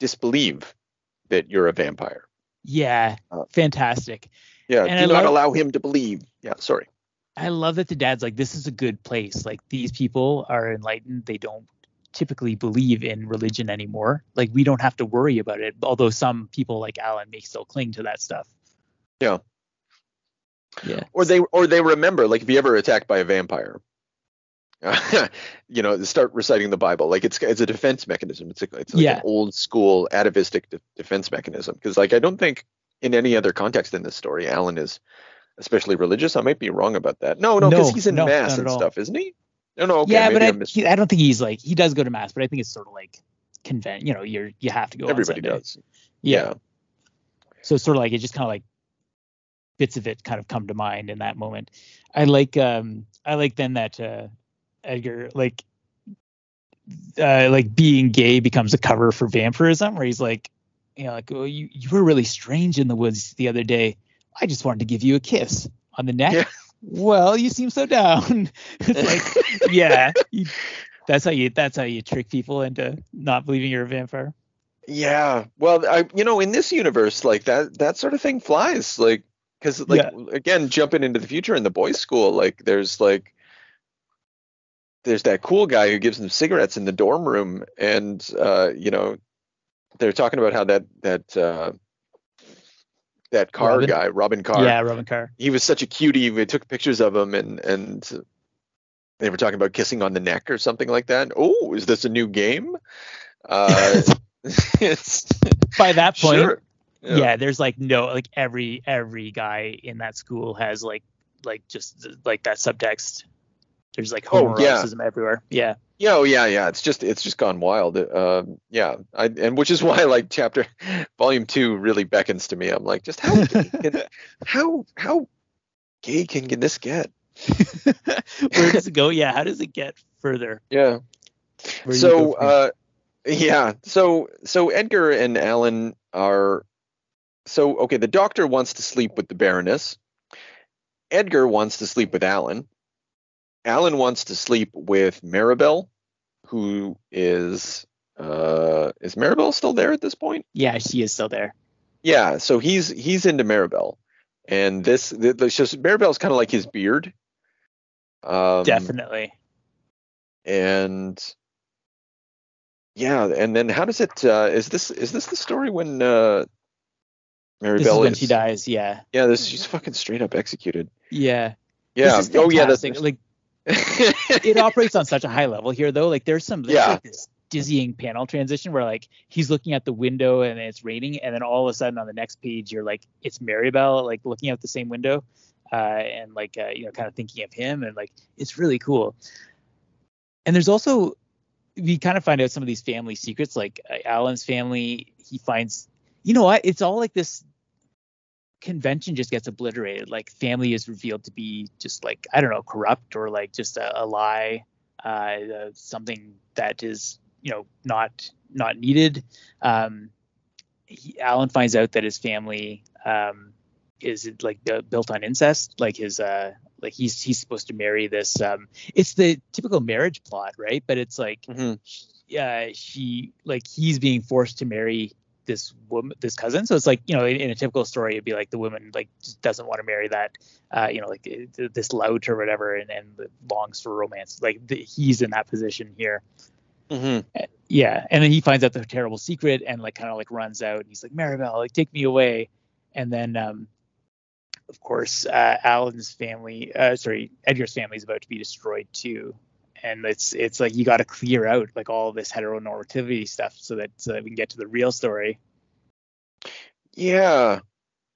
disbelieve that you're a vampire. Yeah, uh, fantastic. Yeah, and do I not love, allow him to believe. Yeah, sorry. I love that the dad's like, this is a good place. Like these people are enlightened. They don't typically believe in religion anymore. Like we don't have to worry about it. Although some people like Alan may still cling to that stuff. Yeah. Yeah. Or they or they remember like if you ever attacked by a vampire, [LAUGHS] you know, start reciting the Bible. Like it's it's a defense mechanism. It's a, it's like yeah. an old school atavistic de- defense mechanism. Because like I don't think in any other context in this story, Alan is especially religious. I might be wrong about that. No, no, because no, he's in no, mass and stuff, isn't he? No, no, okay. Yeah, but I, he, I don't think he's like he does go to mass, but I think it's sort of like convent. You know, you're you have to go. Everybody does. Yeah. So it's sort of like it just kind of like bits of it kind of come to mind in that moment. I like um I like then that uh Edgar like uh like being gay becomes a cover for vampirism where he's like you know like oh you you were really strange in the woods the other day. I just wanted to give you a kiss on the neck. Yeah. Well, you seem so down. [LAUGHS] it's like [LAUGHS] yeah, you, that's how you that's how you trick people into not believing you're a vampire. Yeah. Well, I you know in this universe like that that sort of thing flies like because like Yeah. again jumping into the future in the boys' school like there's like there's that cool guy who gives them cigarettes in the dorm room and uh you know they're talking about how that that uh that car Robin? guy Robin Carr Yeah, Robin Carr. he was such a cutie we took pictures of him and and they were talking about kissing on the neck or something like that oh is this a new game uh it's [LAUGHS] By that point, Sure. Yeah. there's like no like every every guy in that school has like like just like that subtext there's like Oh, yeah. everywhere yeah Yeah, oh yeah, yeah. It's just it's just gone wild. Um, yeah, I, and which is why like chapter volume two really beckons to me. I'm like, just how gay can, [LAUGHS] how how gay can this get? [LAUGHS] where does it go yeah how does it get further Yeah. Where do you So go from here? uh, yeah. So so Edgar and Alan are so okay. The doctor wants to sleep with the Baroness. Edgar wants to sleep with Alan. Alan wants to sleep with Maribel, who is uh is Maribel still there at this point? yeah she is still there Yeah, so he's he's into Maribel, and this the, so Maribel's kind of like his beard. Um, definitely And yeah, and then how does it? Uh, is this is this the story when uh, Maribel this is when is- she dies yeah Yeah, this she's fucking straight up executed. yeah Yeah. Oh yeah, that's [LAUGHS] like it operates on such a high level here though like there's some there's Yeah. like this dizzying panel transition where like he's looking at the window and it's raining and then all of a sudden on the next page you're like it's Maribel like looking out the same window uh and like uh, you know kind of thinking of him and like it's really cool and there's also we kind of find out some of these family secrets like uh, Alan's family he finds you know what it's all like this convention just gets obliterated. Like family is revealed to be just like I don't know, corrupt or like just a, a lie, uh, uh, something that is you know not not needed. Um, he, Alan finds out that his family um, is like uh, built on incest. Like his uh, like he's he's supposed to marry this. Um, it's the typical marriage plot, right? But it's like uh, she like he's being forced to marry this woman this cousin. So it's like you know in, in a typical story it'd be like the woman like just doesn't want to marry that uh you know like uh, this lout or whatever and and longs for romance. Like the, he's in that position here. Mhm. yeah. And then he finds out the terrible secret and like kind of like runs out and he's like maribel like take me away. And then um of course uh alan's family uh sorry edgar's family is about to be destroyed too and it's it's like you got to clear out like all this heteronormativity stuff so that so that we can get to the real story Yeah.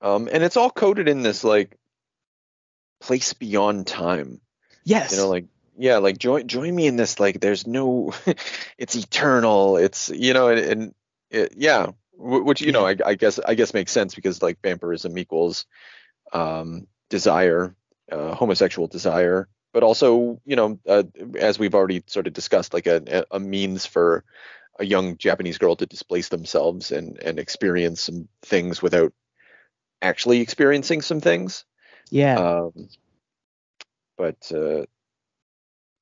Um, and it's all coded in this like place beyond time. yes You know, like yeah, like join join me in this. Like, there's no, [LAUGHS] it's eternal. It's you know, and, and it, yeah, which you know, I, I guess I guess makes sense because like vampirism equals um, desire, uh, homosexual desire, but also you know, uh, as we've already sort of discussed, like a a means for a young Japanese girl to displace themselves and and experience some things without actually experiencing some things. yeah Um, but uh,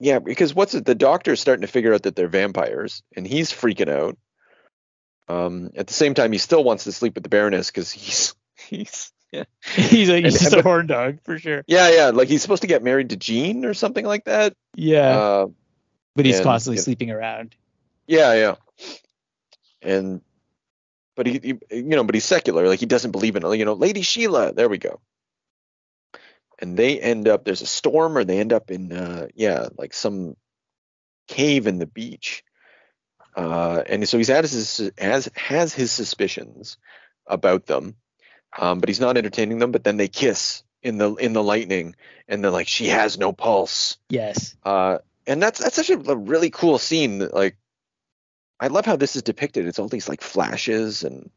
yeah, because what's it? The doctor's starting to figure out that they're vampires, and he's freaking out. Um, at the same time, he still wants to sleep with the Baroness because he's [LAUGHS] he's yeah [LAUGHS] he's a, he's and- just a horn dog for sure yeah yeah like he's supposed to get married to Jean or something like that. yeah Uh, but he's and, constantly yeah. sleeping around yeah yeah, and but he, he you know but he's secular like he doesn't believe in you know Lady Sheila. There we go. And they end up there's a storm or they end up in uh yeah like some cave in the beach. Uh, and so he's has his as has his suspicions about them, um, but he's not entertaining them. But then they kiss in the in the lightning, and they're like, "She has no pulse." yes Uh, and that's that's such a, a really cool scene. that, Like, I love how this is depicted. It's all these like flashes and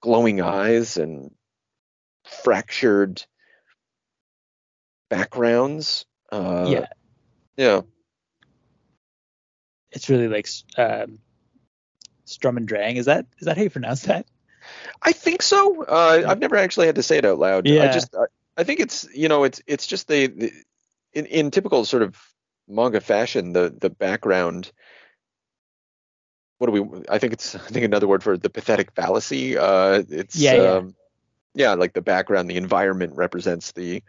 glowing eyes, and fractured backgrounds. Uh, yeah, yeah. it's really like um, Strum and Drang. Is that is that how you pronounce that? I think so. Uh, I've never actually had to say it out loud. Yeah. I just I, I think it's you know it's it's just the, the in in typical sort of manga fashion the the background. What do we? I think it's [LAUGHS] I think another word for the pathetic fallacy. Uh, it's Yeah, yeah. um, yeah, like the background, the environment represents the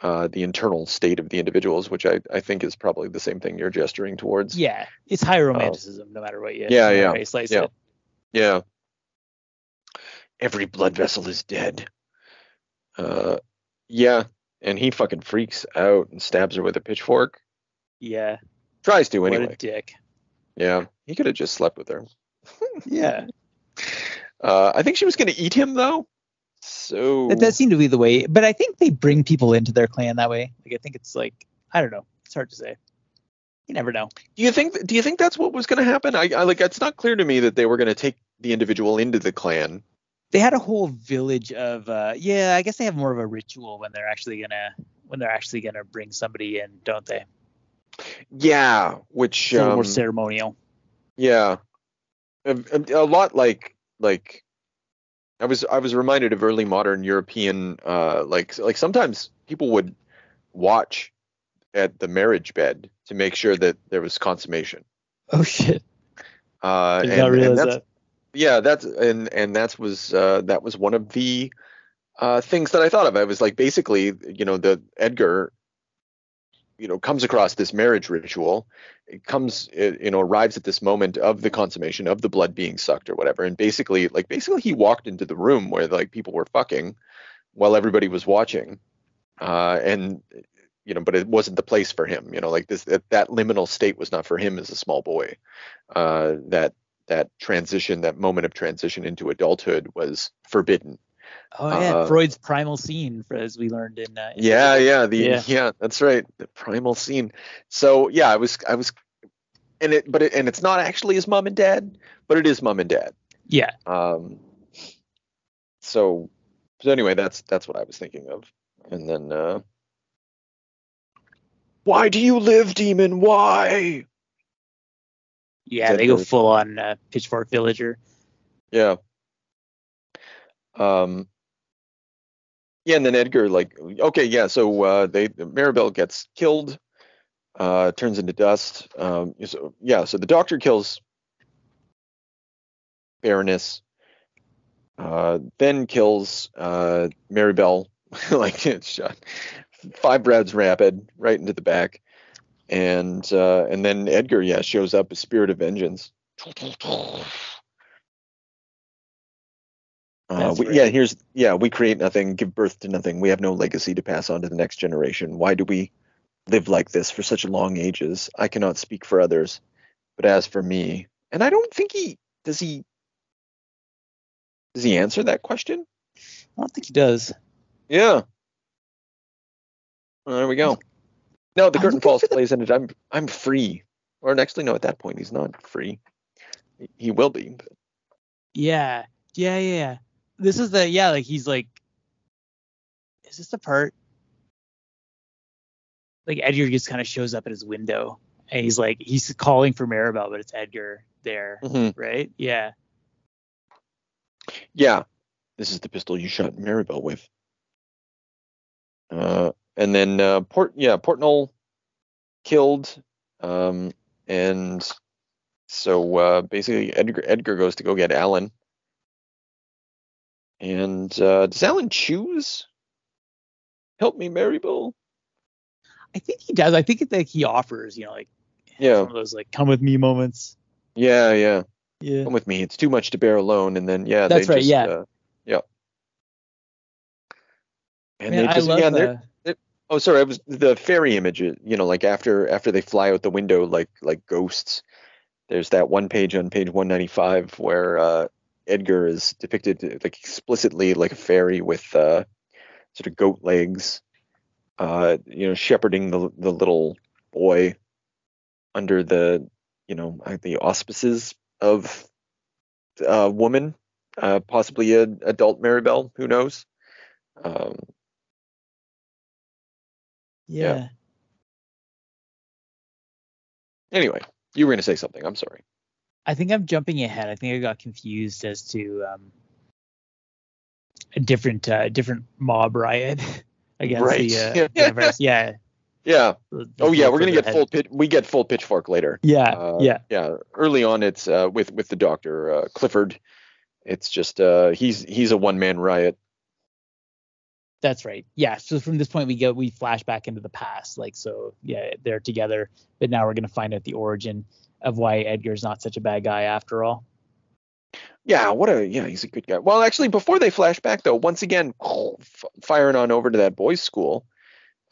uh, the internal state of the individuals, which I, I think is probably the same thing you're gesturing towards. Yeah, it's high romanticism, no matter what you. Yeah, yeah, yeah. it. Yeah. Every blood vessel is dead. Uh, yeah, and he fucking freaks out and stabs her with a pitchfork. Yeah. Tries to anyway. What a dick. Yeah, he could have just slept with her. [LAUGHS] Yeah. Uh, I think she was gonna eat him though. So That does seem to be the way, but I think they bring people into their clan that way. Like I think it's like I don't know. It's hard to say. You never know. do you think do you think that's what was gonna happen? I, I like it's not clear to me that they were gonna take the individual into the clan. They had a whole village of uh yeah, I guess they have more of a ritual when they're actually gonna when they're actually gonna bring somebody in, don't they? Yeah, which a um, more ceremonial. Yeah, a, a, a lot like like I was I was reminded of early modern European uh like like sometimes people would watch at the marriage bed to make sure that there was consummation. Oh shit. Uh, Did and, not and realize that's that. Yeah that's and and that was uh that was one of the uh things that I thought of. I was like basically you know the Edgar you know comes across this marriage ritual. It comes it, you know arrives at this moment of the consummation of the blood being sucked or whatever. And basically like basically he walked into the room where like people were fucking while everybody was watching. Uh and you know but it wasn't the place for him you know like this that, that liminal state was not for him as a small boy uh that that transition that moment of transition into adulthood was forbidden Oh yeah, uh, Freud's primal scene, as we learned in. Uh, in yeah yeah the Yeah. yeah. that's right the primal scene so yeah i was i was and it but it, and it's not actually his mom and dad but it is mom and dad Yeah. um so so anyway that's that's what i was thinking of and then uh why do you live demon why Yeah, they go full on uh, pitchfork villager. yeah. Um yeah and then edgar like okay yeah so uh they maribel gets killed uh turns into dust um so yeah so the doctor kills baroness uh then kills uh maribel [LAUGHS] like it's [LAUGHS] shot. Five rounds rapid right into the back and uh and then edgar yeah shows up as spirit of vengeance Uh, we, yeah, here's yeah. We create nothing, give birth to nothing. We have no legacy to pass on to the next generation. Why do we live like this for such long ages? I cannot speak for others, but as for me, and I don't think he does. He does he answer that question? I don't think he does. Yeah. Well, there we go. No, the curtain falls plays ended. I'm I'm free. Or actually, no. At that point, he's not free. He- will be. but- Yeah, yeah, yeah. yeah. This is the yeah, like he's like, is this the part? Like Edgar just kind of shows up at his window, and he's like, he's calling for Maribel, but it's Edgar there, Mhm. right? Yeah, Yeah, this is the pistol you shot Maribel with. Uh, and then uh, Port, yeah, Portnoy killed, um, and so uh, basically Edgar Edgar goes to go get Alan. And uh, does Alan choose? Help me, Mary Maribel. I think he does. I think it's like he offers, you know, like Yeah, some of those like come with me moments. yeah, yeah. Yeah. Come with me. It's too much to bear alone. And then yeah, That's they right, just, yeah. uh, yeah. And Man, they just love yeah, they're the, Oh, sorry. It was the fairy image. uh, You know, like after after they fly out the window, like like ghosts. There's that one page on page 195 where uh, Edgar is depicted uh, like explicitly like a fairy with uh, sort of goat legs, uh, you know, shepherding the the little boy under the you know uh, the auspices of a woman, uh, possibly an adult Maribel. Who knows? Um, Yeah. Yeah. anyway, you were going to say something. I'm sorry. I think I'm jumping ahead. I think I got confused as to um, a different uh, different mob riot [LAUGHS] against Right. the uh, [LAUGHS] Yeah. Yeah. Yeah. the- Oh yeah, we're gonna get ahead. full pitch. We get full pitchfork later. Yeah. Uh, yeah. Yeah. Early on, it's uh, with with the doctor uh, Clifford. It's just uh, he's he's a one man riot. That's right. Yeah. So from this point we go we flash back into the past. Like so yeah, they're together, but now we're gonna find out the origin of why Edgar's not such a bad guy after all. Yeah. What a yeah, he's a good guy. Well, actually, before they flash back though, once again, f- firing on over to that boys' school.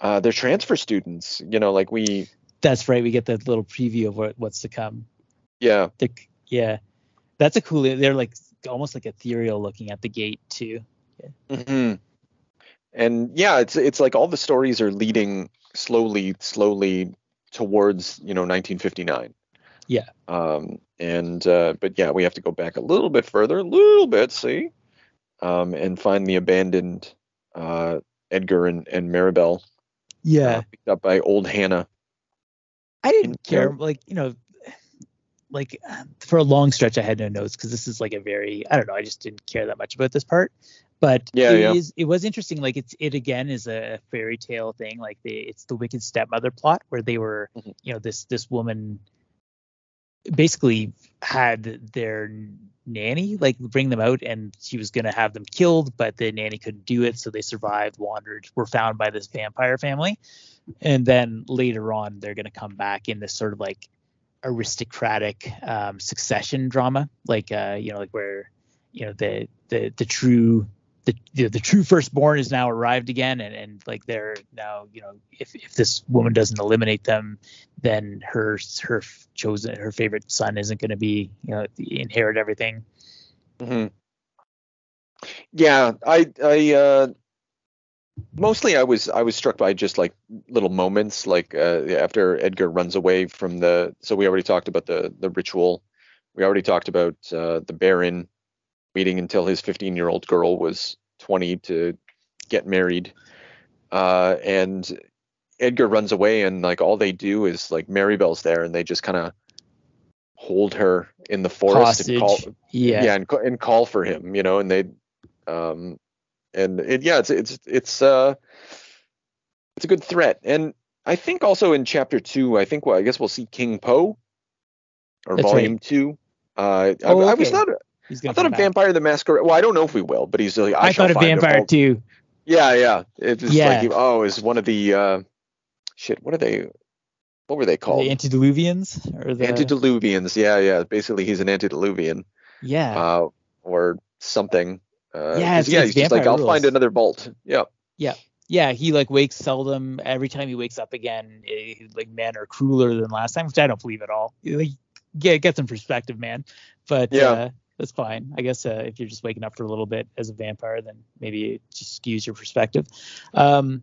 Uh, they're transfer students. You know, like we. That's right. We get that little preview of what, what's to come. Yeah. The, yeah. That's a cool they're like almost like ethereal looking at the gate too. hmm And yeah, it's it's like all the stories are leading slowly, slowly towards you know 1959. Yeah. Um. And uh, but yeah, we have to go back a little bit further, a little bit, see, um, and find the abandoned uh, Edgar and and Maribel. Yeah. uh, picked up by old Hannah. I didn't care. Like, you know, like for a long stretch, I had no notes because this is like a very, I don't know, I just didn't care that much about this part. But Yeah, it yeah. is- it was interesting. Like, it's it again is a fairy tale thing. Like, it's the wicked stepmother plot where they were, Mhm. you know, this this woman basically had their nanny like bring them out and she was going to have them killed but the nanny couldn't do it so they survived wandered were found by this vampire family and then later on they're going to come back in this sort of like aristocratic um, succession drama like uh you know like where you know the the the true the the, true firstborn is now arrived again and and like they're now you know if if this woman doesn't eliminate them then her her chosen her favorite son isn't going to be you know inherit everything. Hmm Yeah, I I uh, mostly I was I was struck by just like little moments like uh, after Edgar runs away from the so we already talked about the the ritual. We already talked about uh, the Baron waiting until his 15 year old girl was 20 to get married. Uh, and Edgar runs away and like all they do is like Maribel's there and they just kind of hold her in the forest and call yeah. Yeah, and, and call for him you know and they um and it, yeah it's it's it's uh it's a good threat. And i think also in chapter two i think well i guess we'll see king poe or That's volume right. two. Uh Oh, I, I was not he's i gonna thought come of vampire the masquerade well i don't know if we will but he's like i, I, thought of find him. vampire too. Yeah yeah. It's just Yeah. like oh is one of the uh shit what are they what were they called? the antediluvians or the antediluvians yeah yeah. Basically he's an antediluvian. Yeah. Uh, or something. Uh, Yeah, it's- yeah. it's He's just like, vampire I'll find another vault. Yeah. yeah. Yeah, he like wakes seldom. Every time he wakes up again eh, like men are crueler than last time which i don't believe at all. Like get get some perspective man. But Yeah. uh that's fine i guess uh, if you're just waking up for a little bit as a vampire then maybe it just skews your perspective um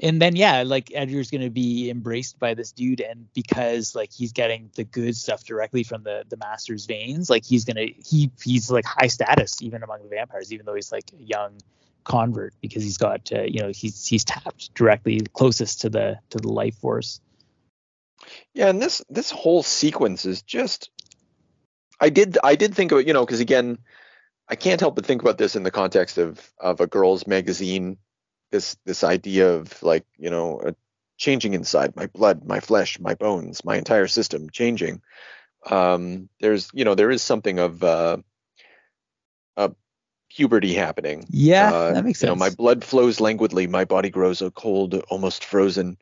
and then yeah like edgar's gonna be embraced by this dude and because like he's getting the good stuff directly from the the master's veins like he's gonna he he's like high status even among the vampires even though he's like a young convert because he's got uh, you know he's he's tapped directly closest to the to the life force Yeah. And this this whole sequence is just. I did I did think about it, you know, because again, I can't help but think about this in the context of of a girls' magazine. This this idea of like you know a changing inside my blood, my flesh, my bones, my entire system changing. Um, there's you know there is something of uh, a puberty happening. yeah Uh, that makes you sense know, my blood flows languidly, my body grows a cold, almost frozen.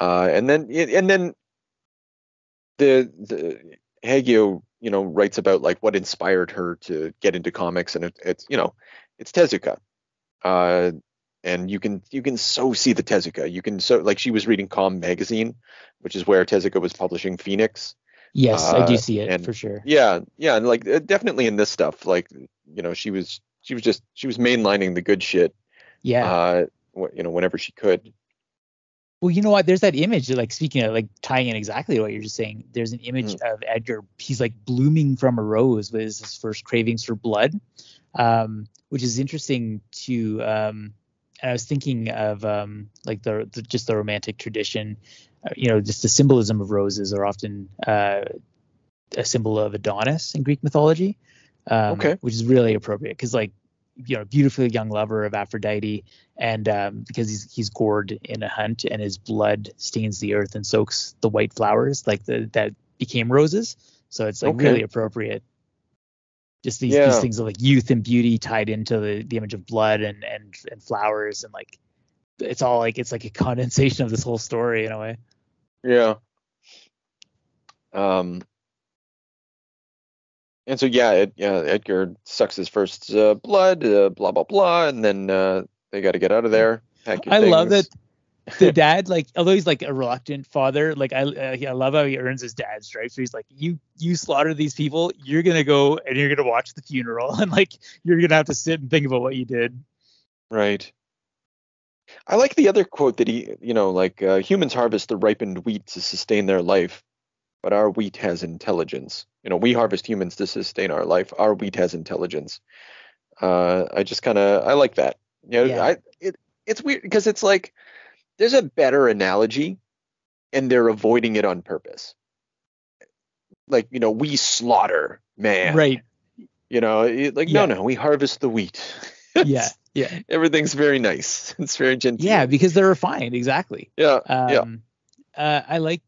Uh, and then and then the the Hagio, you know, writes about like what inspired her to get into comics, and it, it's you know, it's Tezuka. Uh, and you can you can so see the Tezuka. You can so like she was reading Com magazine, which is where Tezuka was publishing Phoenix. yes i do uh, see it and- for sure Yeah, yeah, and like uh, definitely in this stuff, like you know, she was she was just she was mainlining the good shit yeah uh, you know, whenever she could. Well, you know what? There's that image, like speaking of like tying in exactly what you're just saying. There's an image Mm. of Edgar. He's like blooming from a rose with his first cravings for blood, um, which is interesting to um, and I was thinking of um, like the, the just the romantic tradition. Uh, you know, just the symbolism of roses are often uh, a symbol of Adonis in Greek mythology. Um, Okay. Which is really appropriate because like you know, beautiful young lover of Aphrodite, and um, because he's he's gored in a hunt and his blood stains the earth and soaks the white flowers like the that became roses. So it's like Okay. really appropriate. Just these, Yeah. these things of like youth and beauty tied into the, the image of blood and, and and flowers and like it's all like it's like a [LAUGHS] condensation of this whole story in a way. Yeah. Um. And so yeah, it, yeah, Edgar sucks his first uh, blood, uh, blah blah blah, and then uh, they got to get out of there. I love things. that the [LAUGHS] dad like although he's like a reluctant father like I uh, I love how he earns his dad's stripes. So he's like you you slaughter these people, you're gonna go and you're gonna watch the funeral [LAUGHS] and like you're gonna have to sit and think about what you did. Right. I like the other quote that he, you know, like uh, humans harvest the ripened wheat to sustain their life, but our wheat has intelligence. You know, we harvest humans to sustain our life. Our wheat has intelligence. Uh, I just kind of I like that. You know, Yeah. I it it's weird because it's like there's a better analogy, and they're avoiding it on purpose. Like you know, we slaughter man. Right. You know, it- like Yeah. no, no, we harvest the wheat. Yeah. Yeah. [LAUGHS] Everything's very nice. [LAUGHS] It's very gentle. Yeah, because they're refined, exactly. Yeah. yeah. Um, uh, I like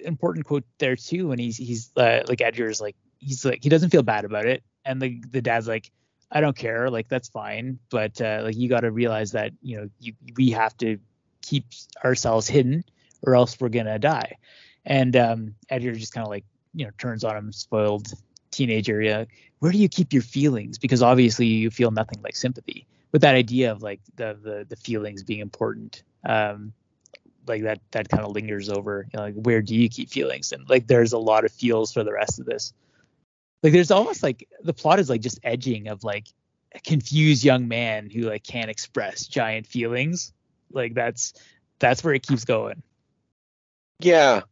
important quote there too when he's he's uh, like Edgar's like he's like he doesn't feel bad about it, and the the dad's like I don't care, like that's fine, but uh, like you got to realize that you know you we have to keep ourselves hidden or else we're gonna die, and um, Edgar just kind of like you know turns on him, spoiled teenager. Yeah, where do you keep your feelings? Because obviously you feel nothing like sympathy. But that idea of like the the, the feelings being important, um, like that that kind of lingers over. You know, like where do you keep feelings? And like there's a lot of feels for the rest of this. Like there's almost like the plot is like just edging of like a confused young man who like can't express giant feelings. Like that's that's where it keeps going. Yeah.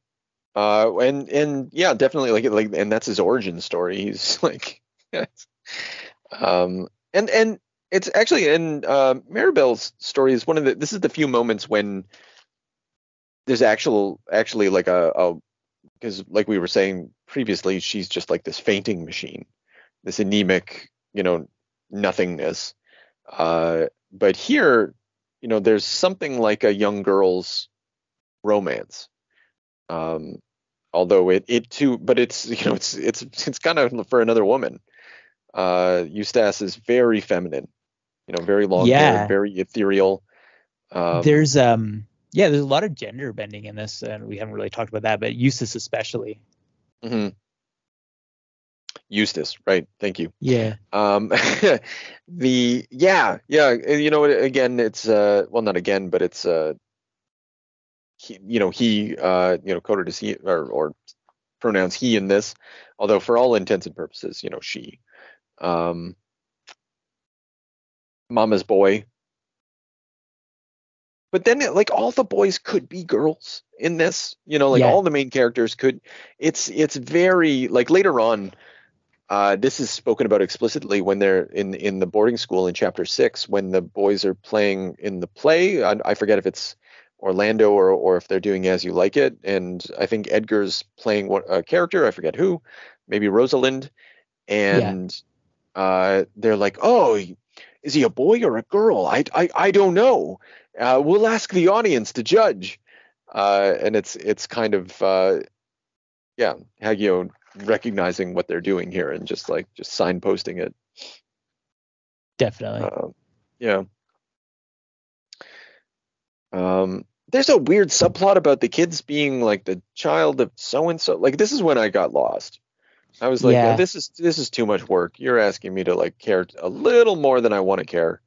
Uh, and and yeah, definitely like like and that's his origin story. He's [LAUGHS] like, um, and and it's actually in uh, Maribel's story is one of the this is the few moments when there's actual actually like a because like we were saying previously, she's just like this fainting machine, this anemic, you know, nothingness. Uh, but here, you know, there's something like a young girl's romance. Um, although it it too, but it's [LAUGHS] you know it's it's it's kind of for another woman. Uh, Eustace is very feminine, you know, very long hair, very ethereal. Um, there's um yeah, there's a lot of gender bending in this, and we haven't really talked about that, but Eustace especially. mhm. Eustace, right? Thank you. Yeah. Um, [LAUGHS] the yeah, yeah, you know, again, it's uh, well, not again, but it's uh, he, you know, he, uh, you know, coded as he or or pronouns he in this, although for all intents and purposes, you know, she. Um, Mama's boy. But then, like all the boys could be girls in this, you know, like Yeah. all the main characters could. It's it's very like later on. Uh, this is spoken about explicitly when they're in in the boarding school in chapter six when the boys are playing in the play. I, I forget if it's Orlando or or if they're doing As You Like It, and I think Edgar's playing what a character. I forget who, maybe Rosalind, and uh, they're like, "Oh, is he a boy or a girl? I I, I don't know. Uh, we'll ask the audience to judge." Uh, and it's it's kind of uh, yeah, Hagio recognizing what they're doing here and just like just signposting it. Definitely. Uh, yeah. Um, there's a weird subplot about the kids being like the child of so and so. Like this is when I got lost. I was like, Yeah. this is this is too much work. You're asking me to like care a little more than I want to care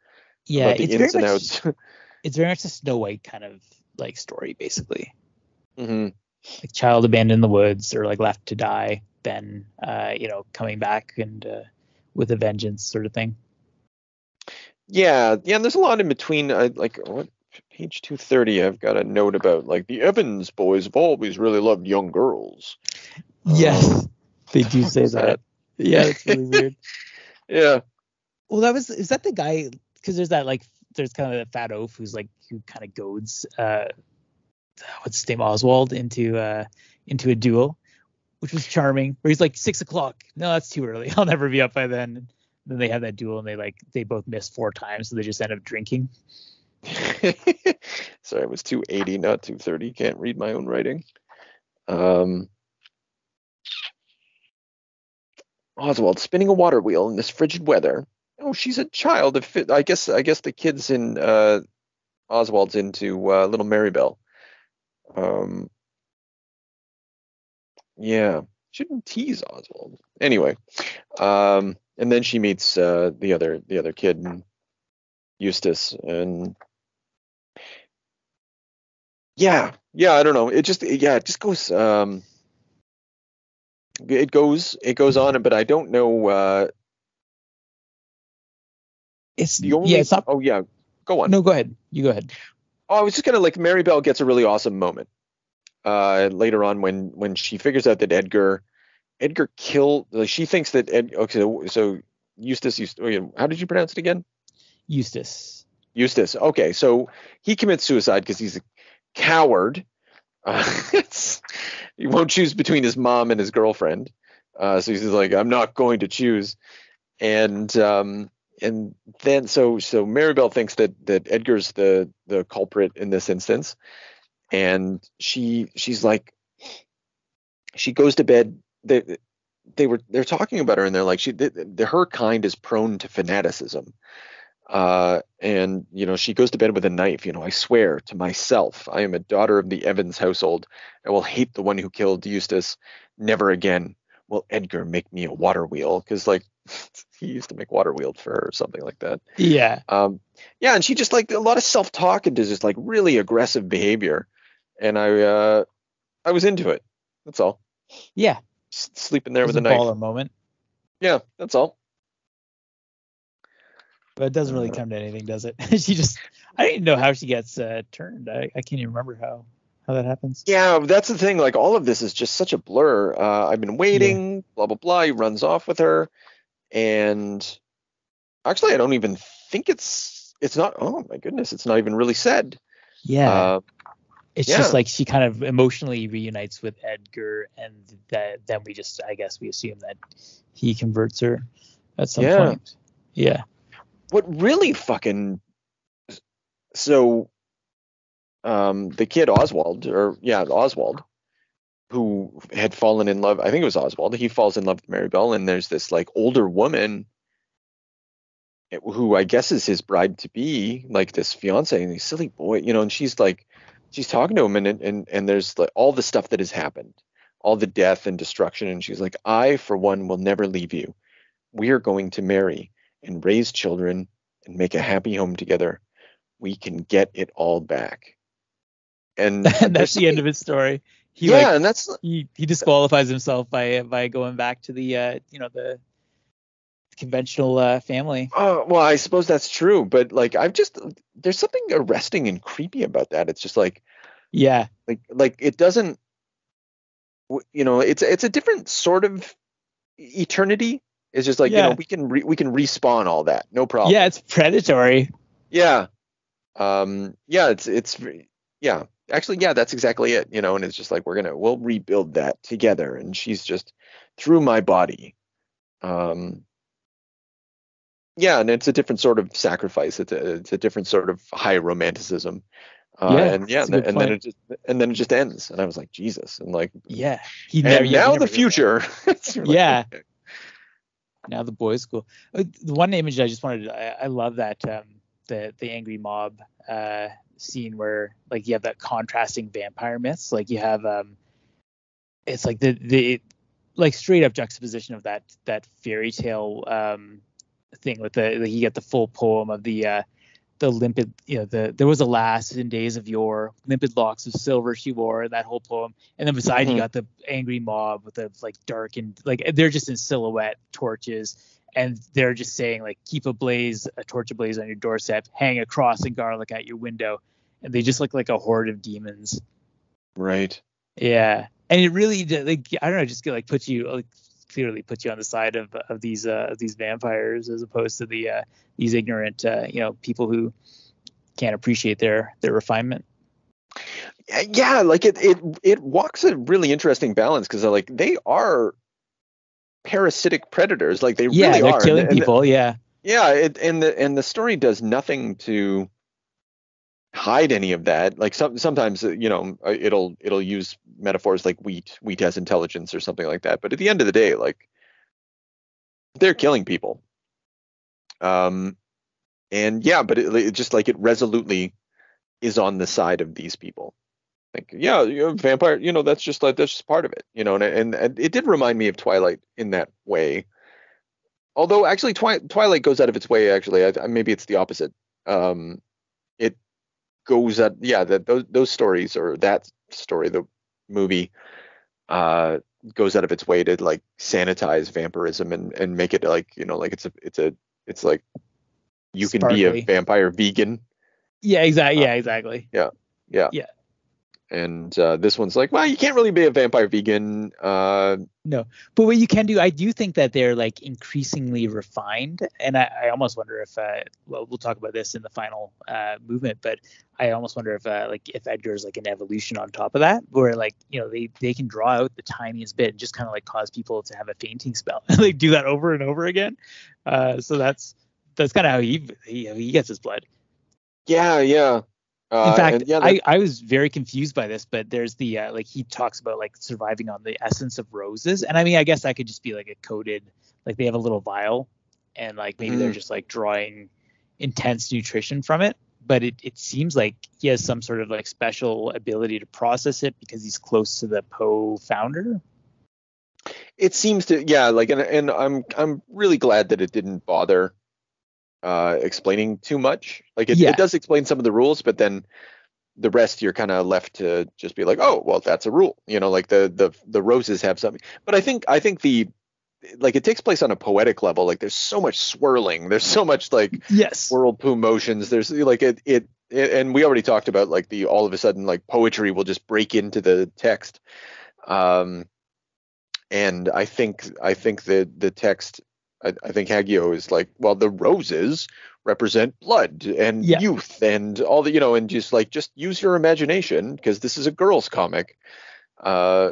yeah, about the it's ins very and outs. [LAUGHS] it's very much a Snow White kind of like story basically. hmm Like child abandoned in the woods or like left to die, then uh, you know, coming back and uh, with a vengeance sort of thing. Yeah, yeah. And there's a lot in between. I, like what page 230, I've got a note about like the Evans boys have always really loved young girls. Yes. They do say that. that? Yeah, it's really weird. [LAUGHS] Yeah. Well, that was is that the guy? Because there's that like there's kind of the fat oaf who's like who kind of goads uh what's his name Oswald into uh into a duel, which was charming. Where he's like six o'clock. No, that's too early. [LAUGHS] I'll never be up by then. And then they have that duel and they like they both miss four times, so they just end up drinking. [LAUGHS] Sorry, it was 280, not 230. Can't read my own writing. Um, Oswald spinning a water wheel in this frigid weather. Oh, she's a child. Of. I guess. I guess the kids in uh, Oswald's into uh, Little Marybelle. Um, yeah, shouldn't tease Oswald. Anyway, um, and then she meets uh, the other the other kid, Eustace, and yeah, yeah, I don't know. It just yeah, it just goes um it goes it goes on, but I don't know uh It's the only yeah, it's not. oh yeah, go on. No, go ahead. You go ahead. Oh, I was just gonna like Mary Bell gets a really awesome moment uh later on when when she figures out that Edgar Edgar killed like she thinks that Ed okay so, Eustace used oh, how did you pronounce it again? Eustace. Eustace. Okay, so he commits suicide because he's a coward. Uh, [LAUGHS] he won't choose between his mom and his girlfriend. Uh, so he's like, I'm not going to choose. And um, and then so so Marybelle thinks that that Edgar's the the culprit in this instance, and she she's like, she goes to bed. They they were they're talking about her and they're like she the, the, her kind is prone to fanaticism. Uh, and you know she goes to bed with a knife you know i swear to myself i am a daughter of the evans household. I will hate the one who killed eustace. Never again will edgar make me a water wheel because like [LAUGHS] he used to make water wheels for her or something like that Yeah. um yeah and she just like a lot of self-talk and just like really aggressive behavior and i uh i was into it that's all Yeah. S- sleeping there with a a knife moment, yeah that's all but it doesn't really Uh, come to anything, does it? [LAUGHS] she just. I don't even know how she gets uh, turned. I, I can't even remember how how that happens. Yeah, that's the thing. Like all of this is just such a blur. Uh, I've been waiting, blah blah blah. He runs off with her, and actually, I don't even think it's it's not. Oh my goodness, it's not even really said. Yeah. Uh, it's yeah. just like she kind of emotionally reunites with Edgar, and that then we just, I guess, we assume that he converts her at some Yeah. point. Yeah. what really fucking so um the kid Oswald or yeah Oswald who had fallen in love I think it was Oswald he falls in love with Marybelle and there's this like older woman who I guess is his bride to be like this fiance and he's silly boy you know and she's like she's talking to him and and and there's like all the stuff that has happened all the death and destruction and she's like I for one will never leave you we are going to marry and raise children and make a happy home together, we can get it all back. And [LAUGHS] that's the end of his story. He yeah, like and that's he, he disqualifies himself by by going back to the uh you know the conventional uh family. oh well, I suppose that's true, but like I've just there's something arresting and creepy about that. It's just like Yeah. like like it doesn't you know it's it's a different sort of eternity. It's just like you know we can re, we can respawn all that, no problem. Yeah, it's predatory. Yeah. Um, yeah, it's it's yeah. Actually, yeah, that's exactly it. You know, and it's just like we're gonna we'll rebuild that together, and she's just through my body. Um, yeah, and it's a different sort of sacrifice. It's a it's a different sort of high romanticism. Uh, Yeah, and yeah, and, then it just and then it just ends, and I was like Jesus, and like Yeah. He and never, yeah, he now never the future. [LAUGHS] Like, Yeah. okay. now the boys school Uh, the one image i just wanted I, I love that um the the angry mob uh scene where like you have that contrasting vampire myths. Like you have um it's like the the like straight up juxtaposition of that that fairy tale um thing with the, the you get the full poem of the uh the limpid you know the there was a lass in days of yore limpid locks of silver she wore that whole poem. And then beside Mhm. you got the angry mob with the like darkened like they're just in silhouette torches and they're just saying like keep a blaze a torch ablaze on your doorstep hang a cross and garlic at your window and they just look like a horde of demons Right. yeah and it really like i don't know just like puts you like clearly puts you on the side of of these uh, of these vampires as opposed to the uh, these ignorant uh, you know people who can't appreciate their their refinement. Yeah, like it it it walks a really interesting balance because like they are parasitic predators, like they yeah, really they're are. killing and, and people. yeah, Yeah, it, and the and the story does nothing to hide any of that. Like some sometimes uh, you know uh, it'll it'll use metaphors like wheat wheat has intelligence or something like that. But at the end of the day, like they're killing people. Um, and yeah, but it, it just like it resolutely is on the side of these people. Like yeah, you know, vampire, you know that's just like that's just part of it, you know. And, and and it did remind me of Twilight in that way. Although actually, Twi- Twilight goes out of its way. Actually, I, maybe it's the opposite. Um, it goes at yeah that those those stories or that story the movie uh goes out of its way to like sanitize vampirism and and make it like you know like it's a it's a it's like you can be a vampire vegan yeah, exactly. Yeah, exactly. yeah yeah Yeah. And uh this one's like well you can't really be a vampire vegan uh no, But what you can do, I do think that they're like increasingly refined, and I, I almost wonder if, uh, well, we'll talk about this in the final uh, movement, but I almost wonder if, uh, like, if Edgar's like an evolution on top of that, where like, you know, they they can draw out the tiniest bit and just kind of like cause people to have a fainting spell, [LAUGHS] and like do that over and over again. Uh, so that's that's kind of how he, he he gets his blood. yeah yeah uh, In fact, yeah, I, I was very confused by this, but there's the uh, like he talks about like surviving on the essence of roses, and I mean I guess that could just be like a coded like they have a little vial, and like maybe they're Mhm. just like drawing intense nutrition from it, but it it seems like he has some sort of like special ability to process it because he's close to the Poe founder. it seems to yeah like and, and i'm i'm really glad that it didn't bother uh explaining too much. Like it, Yeah. it does explain some of the rules but then the rest you're kind of left to just be like oh well that's a rule. You know like the the the roses have something. But i think i think the like it takes place on a poetic level. Like there's so much swirling. There's so much like Yes. whirlpool motions. There's like it, it it and we already talked about like the all of a sudden like poetry will just break into the text. Um and i think i think the the text i, I think hagio is like well the roses represent blood and Yeah. youth and all the you know and just like just use your imagination because this is a girls comic uh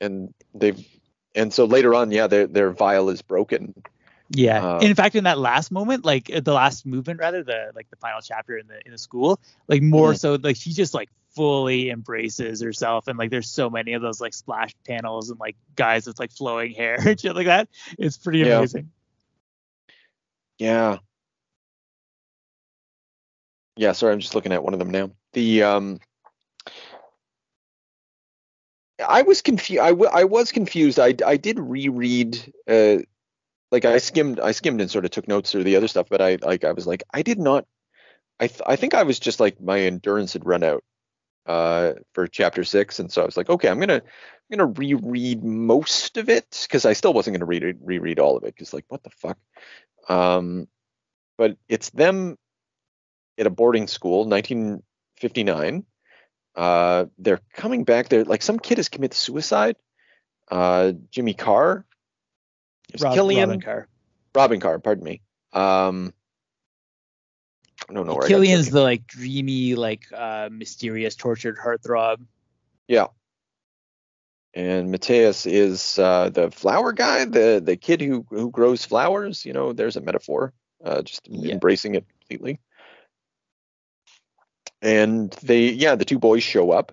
and they've and so later on yeah their their vial is broken Yeah. Uh, in fact, in that last moment, like uh, the last movement, rather the like the final chapter in the in the school, like more Mhm. so, like she just like fully embraces herself, and like there's so many of those like splash panels and like guys with like flowing hair [LAUGHS] and shit like that. It's pretty Yeah. amazing. Yeah. Yeah, sorry, I'm just looking at one of them now. The um I was confused I, w- I was confused. I I did reread uh like I skimmed I skimmed and sort of took notes through the other stuff, but I like I was like I did not I th- I think I was just like my endurance had run out uh for chapter 6 and so I was like okay, I'm going to I'm going to reread most of it cuz I still wasn't going to read it, reread all of it cuz like what the fuck um, but it's them at a boarding school, 1959. Uh, they're coming back. They're like some kid has committed suicide. Uh, Jimmy Carr, Rob, Killian, Robin Carr. Robin Carr. Pardon me. Um, I don't know where I got Killian's the like dreamy, like uh mysterious, tortured heartthrob. Yeah. And Mateus is uh, the flower guy, the the kid who who grows flowers. You know, there's a metaphor. Uh, just Yeah. embracing it completely. And they, yeah, the two boys show up.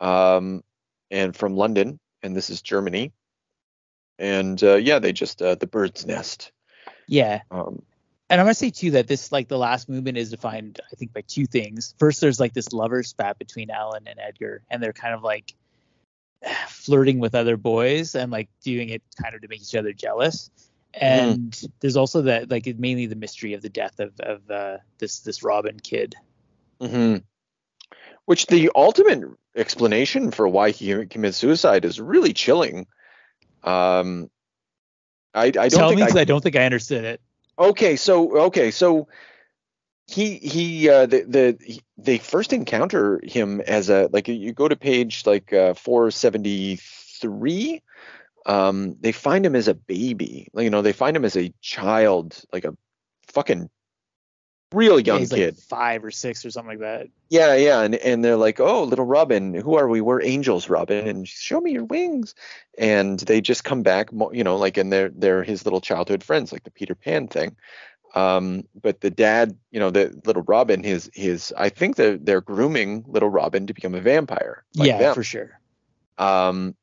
Um, and from London, and this is Germany. And uh, yeah, they just uh, the bird's nest. Yeah. Um, And I'm gonna say too that this like the last movement is defined, I think, by two things. First, there's like this lover spat between Alan and Edgar, and they're kind of like [SIGHS] flirting with other boys and like doing it kind of to make each other jealous. And there's also that like mainly the mystery of the death of of uh, this this Robin kid. hmm Which the ultimate explanation for why he commits suicide is really chilling. Um, I, I don't Tell think me I, because I, don't think I understood it. Okay, so okay, so he he uh, the the he, they first encounter him as a like you go to page like uh, 473 um, they find him as a baby. Like, You know, they find him as a child, like a fucking real young He's kid. like five or six or something like that. Yeah, yeah, and and they're like, "Oh, little Robin, who are we? We're angels, Robin, and show me your wings." And they just come back, you know, like, and they're they're his little childhood friends, like the Peter Pan thing. Um, but the dad, you know, the little Robin, his his, I think they're they're grooming little Robin to become a vampire. Like yeah, them. for sure. Um,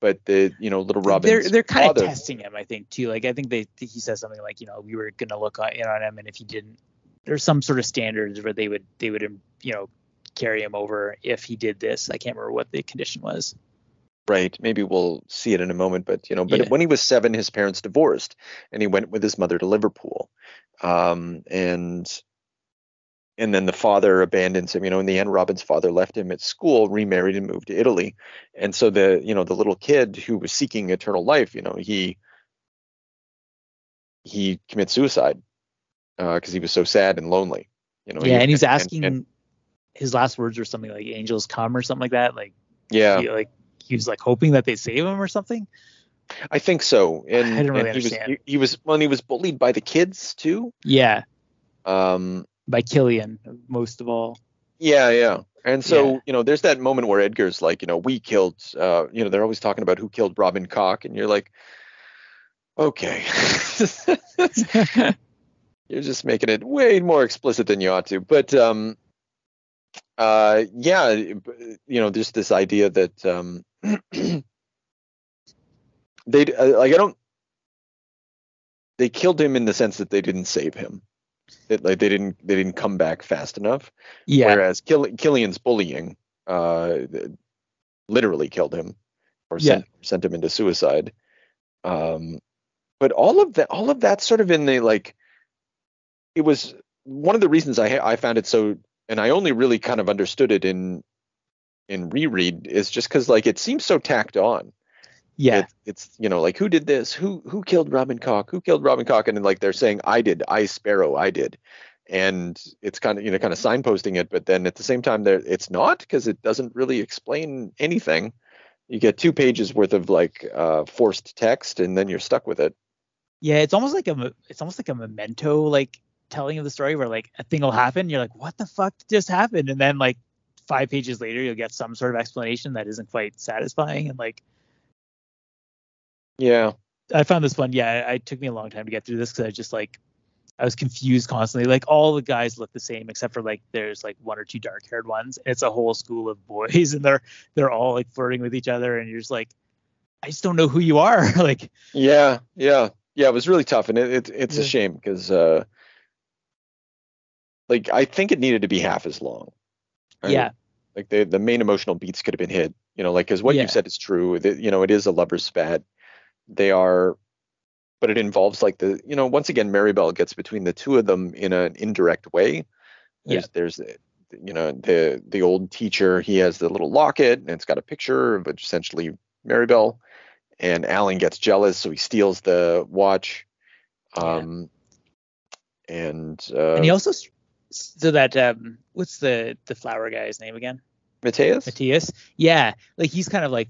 but the you know little Robin's they're they're kind father, of testing him, I think, too. Like I think they he says something like, you know, we were gonna look in on him, and if he didn't, there's some sort of standards where they would they would you know carry him over if he did this. I can't remember what the condition was. Right. Maybe we'll see it in a moment, but you know, but Yeah. when he was seven, his parents divorced, and he went with his mother to Liverpool, um, and and then the father abandons him. You know, in the end, Robin's father left him at school, remarried, and moved to Italy. And so the you know the little kid who was seeking eternal life, you know, he he commits suicide because he was so sad and lonely. You know. yeah, he- and he's asking and- his last words were something like "angels come" or something like that. Like yeah. he, like he was like hoping that they'd save him or something. I think so. And, I didn't really and he was understand. he, he was well, he was bullied by the kids too. Yeah, Um, by Killian most of all. yeah, yeah. And so Yeah. you know, there's that moment where Edgar's like, you know, we killed. Uh, you know, they're always talking about who killed Robin Cock, and you're like, okay, [LAUGHS] [LAUGHS] you're just making it way more explicit than you ought to. But um, uh, yeah, you know, there's this idea that um, [CLEARS THROAT] they uh, like I don't. They killed him in the sense that they didn't save him. That like they didn't they didn't come back fast enough. yeah, Whereas Kill- Killian's bullying uh, literally killed him or sent, sent him into suicide. Um, but all of that, all of that sort of in the like, it was one of the reasons I I found it so, and I only really kind of understood it in in reread is just because like it seems so tacked on. yeah, It, it's you know like who did this? Who who killed Robin Cock? Who killed Robin Cock? And then, like they're saying I did, I Sparrow, I did, and it's kind of you know kind of signposting it, but then at the same time there it's not because it doesn't really explain anything. You get two pages worth of like uh, forced text, and then you're stuck with it. yeah. It's almost like a it's almost like a memento like telling of the story where like a thing will happen, you're like, what the fuck just happened, and then like five pages later you'll get some sort of explanation that isn't quite satisfying and like Yeah, I found this one. Yeah, it took me a long time to get through this because I just like I was confused constantly. Like all the guys look the same except for like there's like one or two dark haired ones. And it's a whole school of boys [LAUGHS] and they're they're all like flirting with each other and you're just like I just don't know who you are. [LAUGHS] like yeah, yeah, yeah. It was really tough, and it, it it's a shame because uh, like I think it needed to be half as long. right? yeah, like the the main emotional beats could have been hit you know like because what Yeah. you said is true that you know it is a lover's spat they are but it involves like the you know once again maribel gets between the two of them in an indirect way there's there's uh, you know the the old teacher he has the little locket and it's got a picture of essentially maribel and alan gets jealous so he steals the watch Yeah. um and uh and he also s- so that um what's the the flower guy's name again? Mateus? Matthias. Yeah, like he's kind of like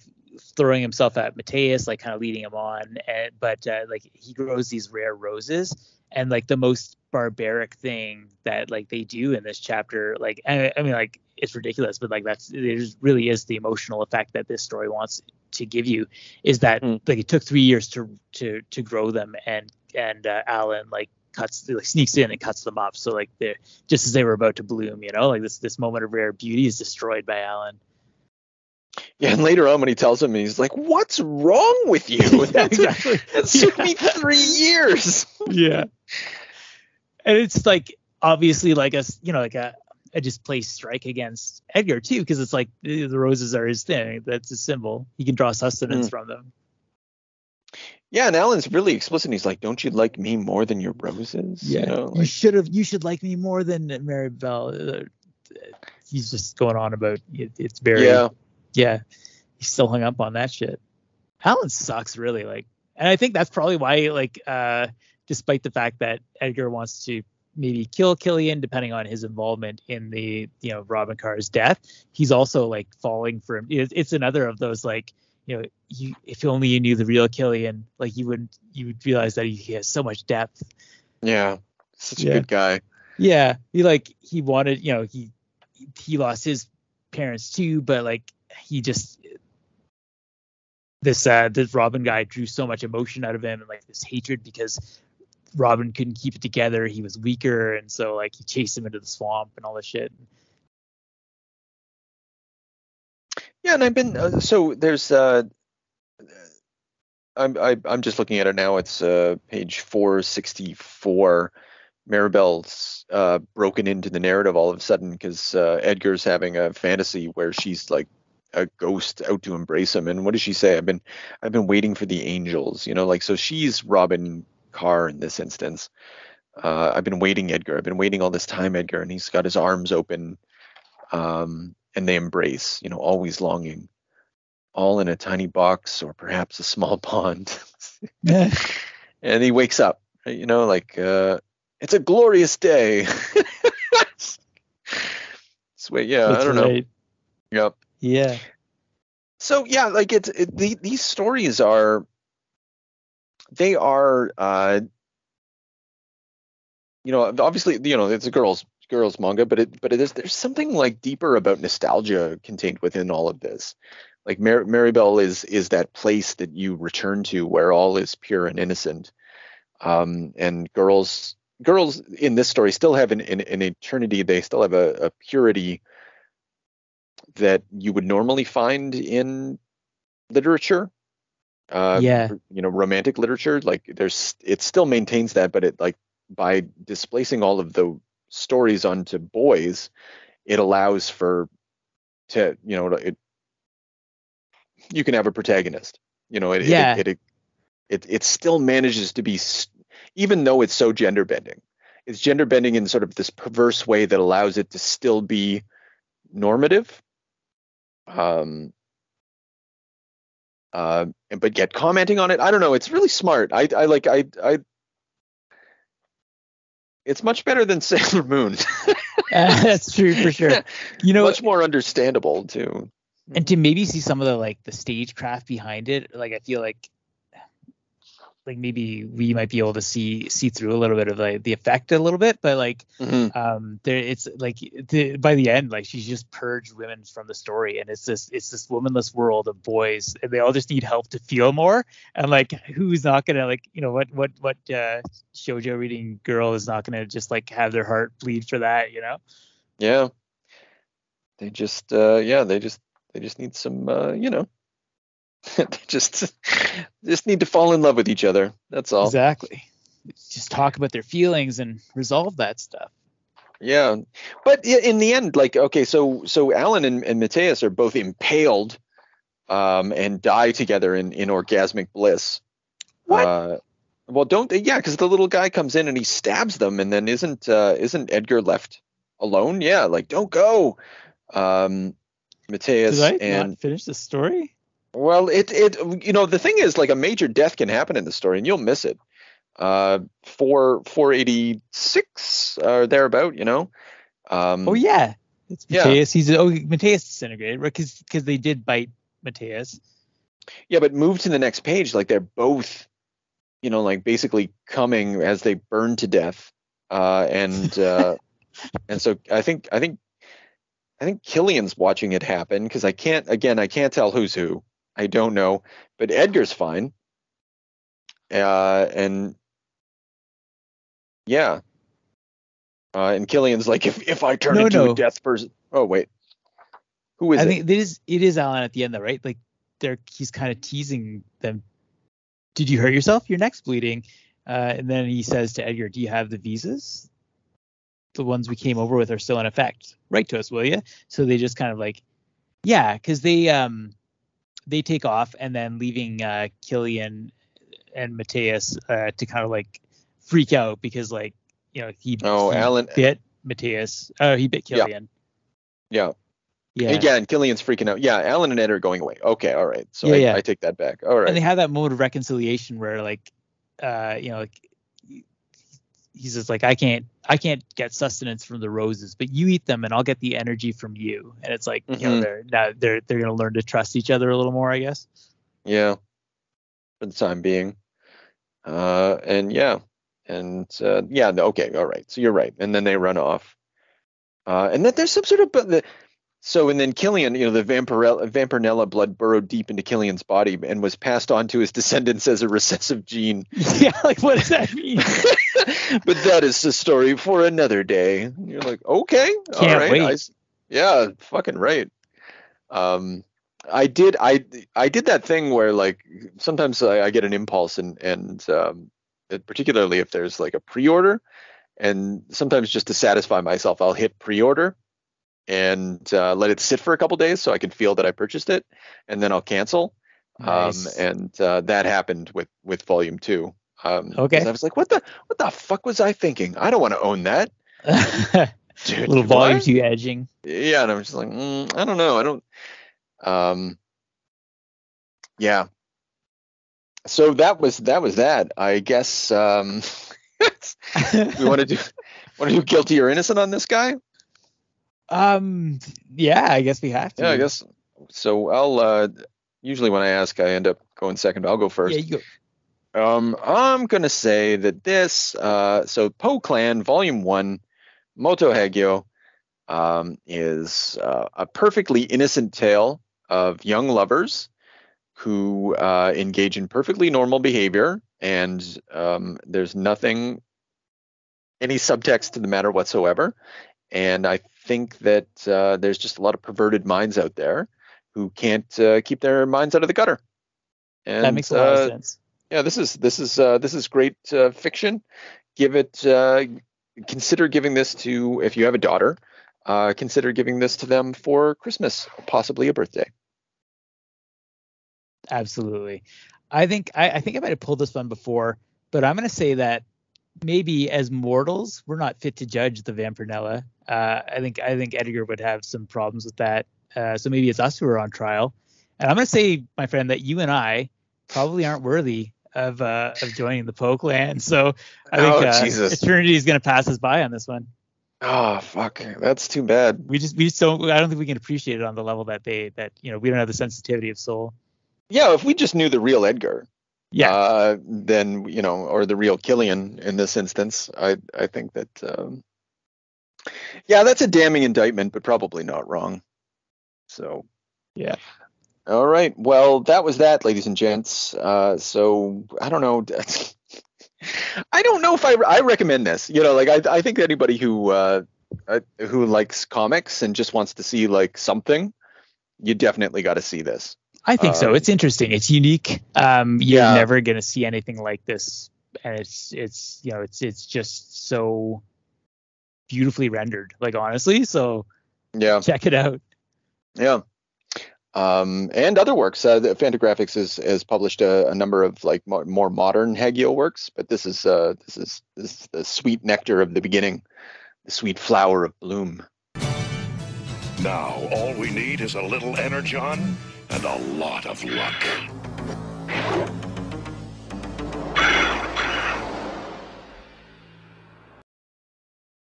throwing himself at Matthias, like kind of leading him on. And but uh, like he grows these rare roses, and like the most barbaric thing that like they do in this chapter, like I, I mean like it's ridiculous, but like that's it is- really is the emotional effect that this story wants to give you is that Hmm. like it took three years to to to grow them, and and uh, Alan like cuts like sneaks in and cuts them up so like they're just as they were about to bloom you know like this this moment of rare beauty is destroyed by alan Yeah, and later on when he tells him, he's like, "What's wrong with you?" [LAUGHS] Yeah, exactly. It took Yeah. me three years. yeah and it's like obviously like a you know like a a displaced strike against edgar too because it's like the the roses are his thing that's a symbol he can draw sustenance mm. from them Yeah, and Alan's really explicit. He's like, "Don't you like me more than your roses?" You know, you should have you should like me more than mary bell Uh, he's just going on about it, it's very yeah, yeah, he's still hung up on that shit. Alan sucks really, like, and I think that's probably why, like, uh, despite the fact that Edgar wants to maybe kill Killian, depending on his involvement in the, you know, Robin Carr's death, he's also like falling for him. It's, it's another of those like, you know, you if only you knew the real Killian, like you wouldn't, you would realize that he, he has so much depth. Yeah, such a Yeah. good guy. Yeah, he like he wanted, you know, he he lost his parents too, but like he just this uh this Robin guy drew so much emotion out of him and like this hatred because Robin couldn't keep it together. He was weaker, and so like he chased him into the swamp and all this shit. Yeah, and I've been uh, so there's uh I'm I, I'm just looking at it now. It's uh page 464. Maribel's uh broken into the narrative all of a sudden because uh, Edgar's having a fantasy where she's like a ghost out to embrace him. And what does she say? I've been I've been waiting for the angels. You know, like so she's Robin Carr in this instance. Uh, I've been waiting, Edgar. I've been waiting all this time, Edgar, and he's got his arms open. Um, and they embrace, you know, always longing, all in a tiny box or perhaps a small [LAUGHS] pond. [LAUGHS] and he wakes up, you know, like uh, it's a glorious day. [LAUGHS] Sweet, yeah, I don't know. Yep. Yeah. So yeah, like it's it, the, these stories are they are uh you know obviously you know it's a girls girls manga but it but it is there's something like deeper about nostalgia contained within all of this. Like Mar- Maribel is is that place that you return to where all is pure and innocent. Um and girls girls in this story still have an an, an eternity. They still have a, a purity that you would normally find in literature uh Yeah. you know romantic literature. Like there's it still maintains that but it like by displacing all of the stories onto boys it allows for to you know it you can have a protagonist you know it Yeah. it, it, it it still manages to be even though it's so gender bending it's gender bending in sort of this perverse way that allows it to still be normative um uh, and- but yet commenting on it i don't know it's really smart i i like i i it's much better than [LAUGHS] sailor moon [LAUGHS] That's true for sure. [LAUGHS] You know, much more understandable too and to maybe see some of the like the stagecraft behind it like i feel like like maybe we might be able to see see through a little bit of like the effect a little bit but like Mhm. um there it's like the, by the end like she's just purged women from the story and it's this it's this womanless world of boys and they all just need help to feel more and like who's not gonna like you know what what what uh shoujo reading girl is not gonna just like have their heart bleed for that you know yeah they just uh yeah they just they just need some uh you know [LAUGHS] just just need to fall in love with each other that's all exactly just talk about their feelings and resolve that stuff Yeah, but in the end, like okay, so so Alan and, and Mateus are both impaled, um, and die together in in orgasmic bliss. What? Uh, well, don't they? Yeah, because the little guy comes in and he stabs them, and then isn't uh, isn't Edgar left alone? Yeah, like don't go. Um, Mateus Did I and not finish the story? Well, it it you know the thing is like a major death can happen in the story and you'll miss it. Uh, four four eighty six or thereabout, you know. Um, Oh yeah, it's Yeah. He's oh Mateus disintegrated right? Because because they did bite Mateus. Yeah, but move to the next page. Like they're both, you know, like basically coming as they burn to death. Uh, and uh, [LAUGHS] and so I think I think I think Killian's watching it happen because I can't again I can't tell who's who. I don't know, but Edgar's fine. Uh, and yeah. Uh, and Killian's like, if if I turn No, into no. a death person. Oh wait, who is I it? think it is it is Alan at the end though, right? Like they're he's kind of teasing them. Did you hurt yourself? Your neck's bleeding. Uh, and then he says to Edgar, "Do you have the visas? The ones we came over with are still in effect. Write to us, will you?" So they just kind of like, yeah, because they um they take off and then leaving uh, Killian and Mateus uh, to kind of like freak out because like you know he Oh, he Alan- bit Mateus. Oh, he bit Killian. yeah. Yeah. Yeah, and Killian's freaking out. Yeah, Alan and Ed are going away. Okay, all right. So Yeah, I, yeah. I take that back. All right. and they have that moment of reconciliation where like uh you know like he's just like i can't i can't get sustenance from the roses but you eat them and i'll get the energy from you and it's like you know Mhm. they're now they're they're gonna learn to trust each other a little more i guess Yeah, for the time being. Uh, and yeah, and uh, yeah, okay, all right. So you're right. And then they run off. Uh, and then there's some sort of but the so and then Killian, you know, the Vampanella, Vampanella blood burrowed deep into Killian's body and was passed on to his [LAUGHS] descendants as a recessive gene. [LAUGHS] Yeah, like what does that mean? [LAUGHS] [LAUGHS] but that is the story for another day. And you're like, okay, all Can't right, wait. I yeah, fucking right. Um, I did, I, I did that thing where like sometimes I, I get an impulse and and um, particularly if there's like a pre-order, and sometimes just to satisfy myself, I'll hit pre-order and uh, let it sit for a couple days so I can feel that I purchased it, and then I'll cancel. Nice. Um, and uh, that happened with with volume two. Um, Okay. I was like, what the what the fuck was I thinking? I don't want to own that. [LAUGHS] Dude, little volume what? two edging. Yeah, and I'm just like, mm, I don't know. I don't. Um. Yeah. So that was that was that. I guess um, [LAUGHS] we want to do want to do guilty or innocent on this guy. um, yeah, I guess we have to. Yeah, I guess. So I'll uh, usually when I ask, I end up going second. I'll go first. Yeah, you go. Um, I'm gonna say that this, uh, so Poe Clan Volume One, Moto Hagio, um, is uh, a perfectly innocent tale of young lovers who uh, engage in perfectly normal behavior, and um, there's nothing, any subtext to the matter whatsoever. And I think that uh, there's just a lot of perverted minds out there who can't uh, keep their minds out of the gutter. And, that makes a lot uh, of sense. Yeah, this is this is uh, this is great uh, fiction. Give it. Uh, consider giving this to if you have a daughter. Uh, consider giving this to them for Christmas, possibly a birthday. Absolutely. I think I, I think I might have pulled this one before, but I'm gonna say that maybe as mortals, we're not fit to judge the Vampanella. Uh, I think I think Edgar would have some problems with that. Uh, so maybe it's us who are on trial. And I'm gonna say, my friend, that you and I probably aren't worthy of uh, of joining the Poe clan. So I think Oh, uh, Jesus. eternity is gonna pass us by on this one. Oh fuck, that's too bad. We just we just don't. I don't think we can appreciate it on the level that they that you know we don't have the sensitivity of soul. Yeah, if we just knew the real Edgar, Yeah. uh, then you know, or the real Killian in this instance, I I think that um, yeah, that's a damning indictment, but probably not wrong. So Yeah. All right. Well, that was that, ladies and gents. Uh, so I don't know. [LAUGHS] I don't know if I I recommend this. You know, like I I think anybody who uh, uh, who likes comics and just wants to see like something, you definitely got to see this. I think so. Um, It's interesting. It's unique. Um, you're Yeah. never gonna see anything like this, and it's it's you know it's it's just so beautifully rendered. Like honestly, so Yeah. check it out. Yeah. Um, and other works. Uh, the Fantagraphics has, has published a, a number of like more, more modern Hagio works, but this is uh, this is this is the sweet nectar of the beginning, the sweet flower of bloom. Now, all we need is a little energon and a lot of luck.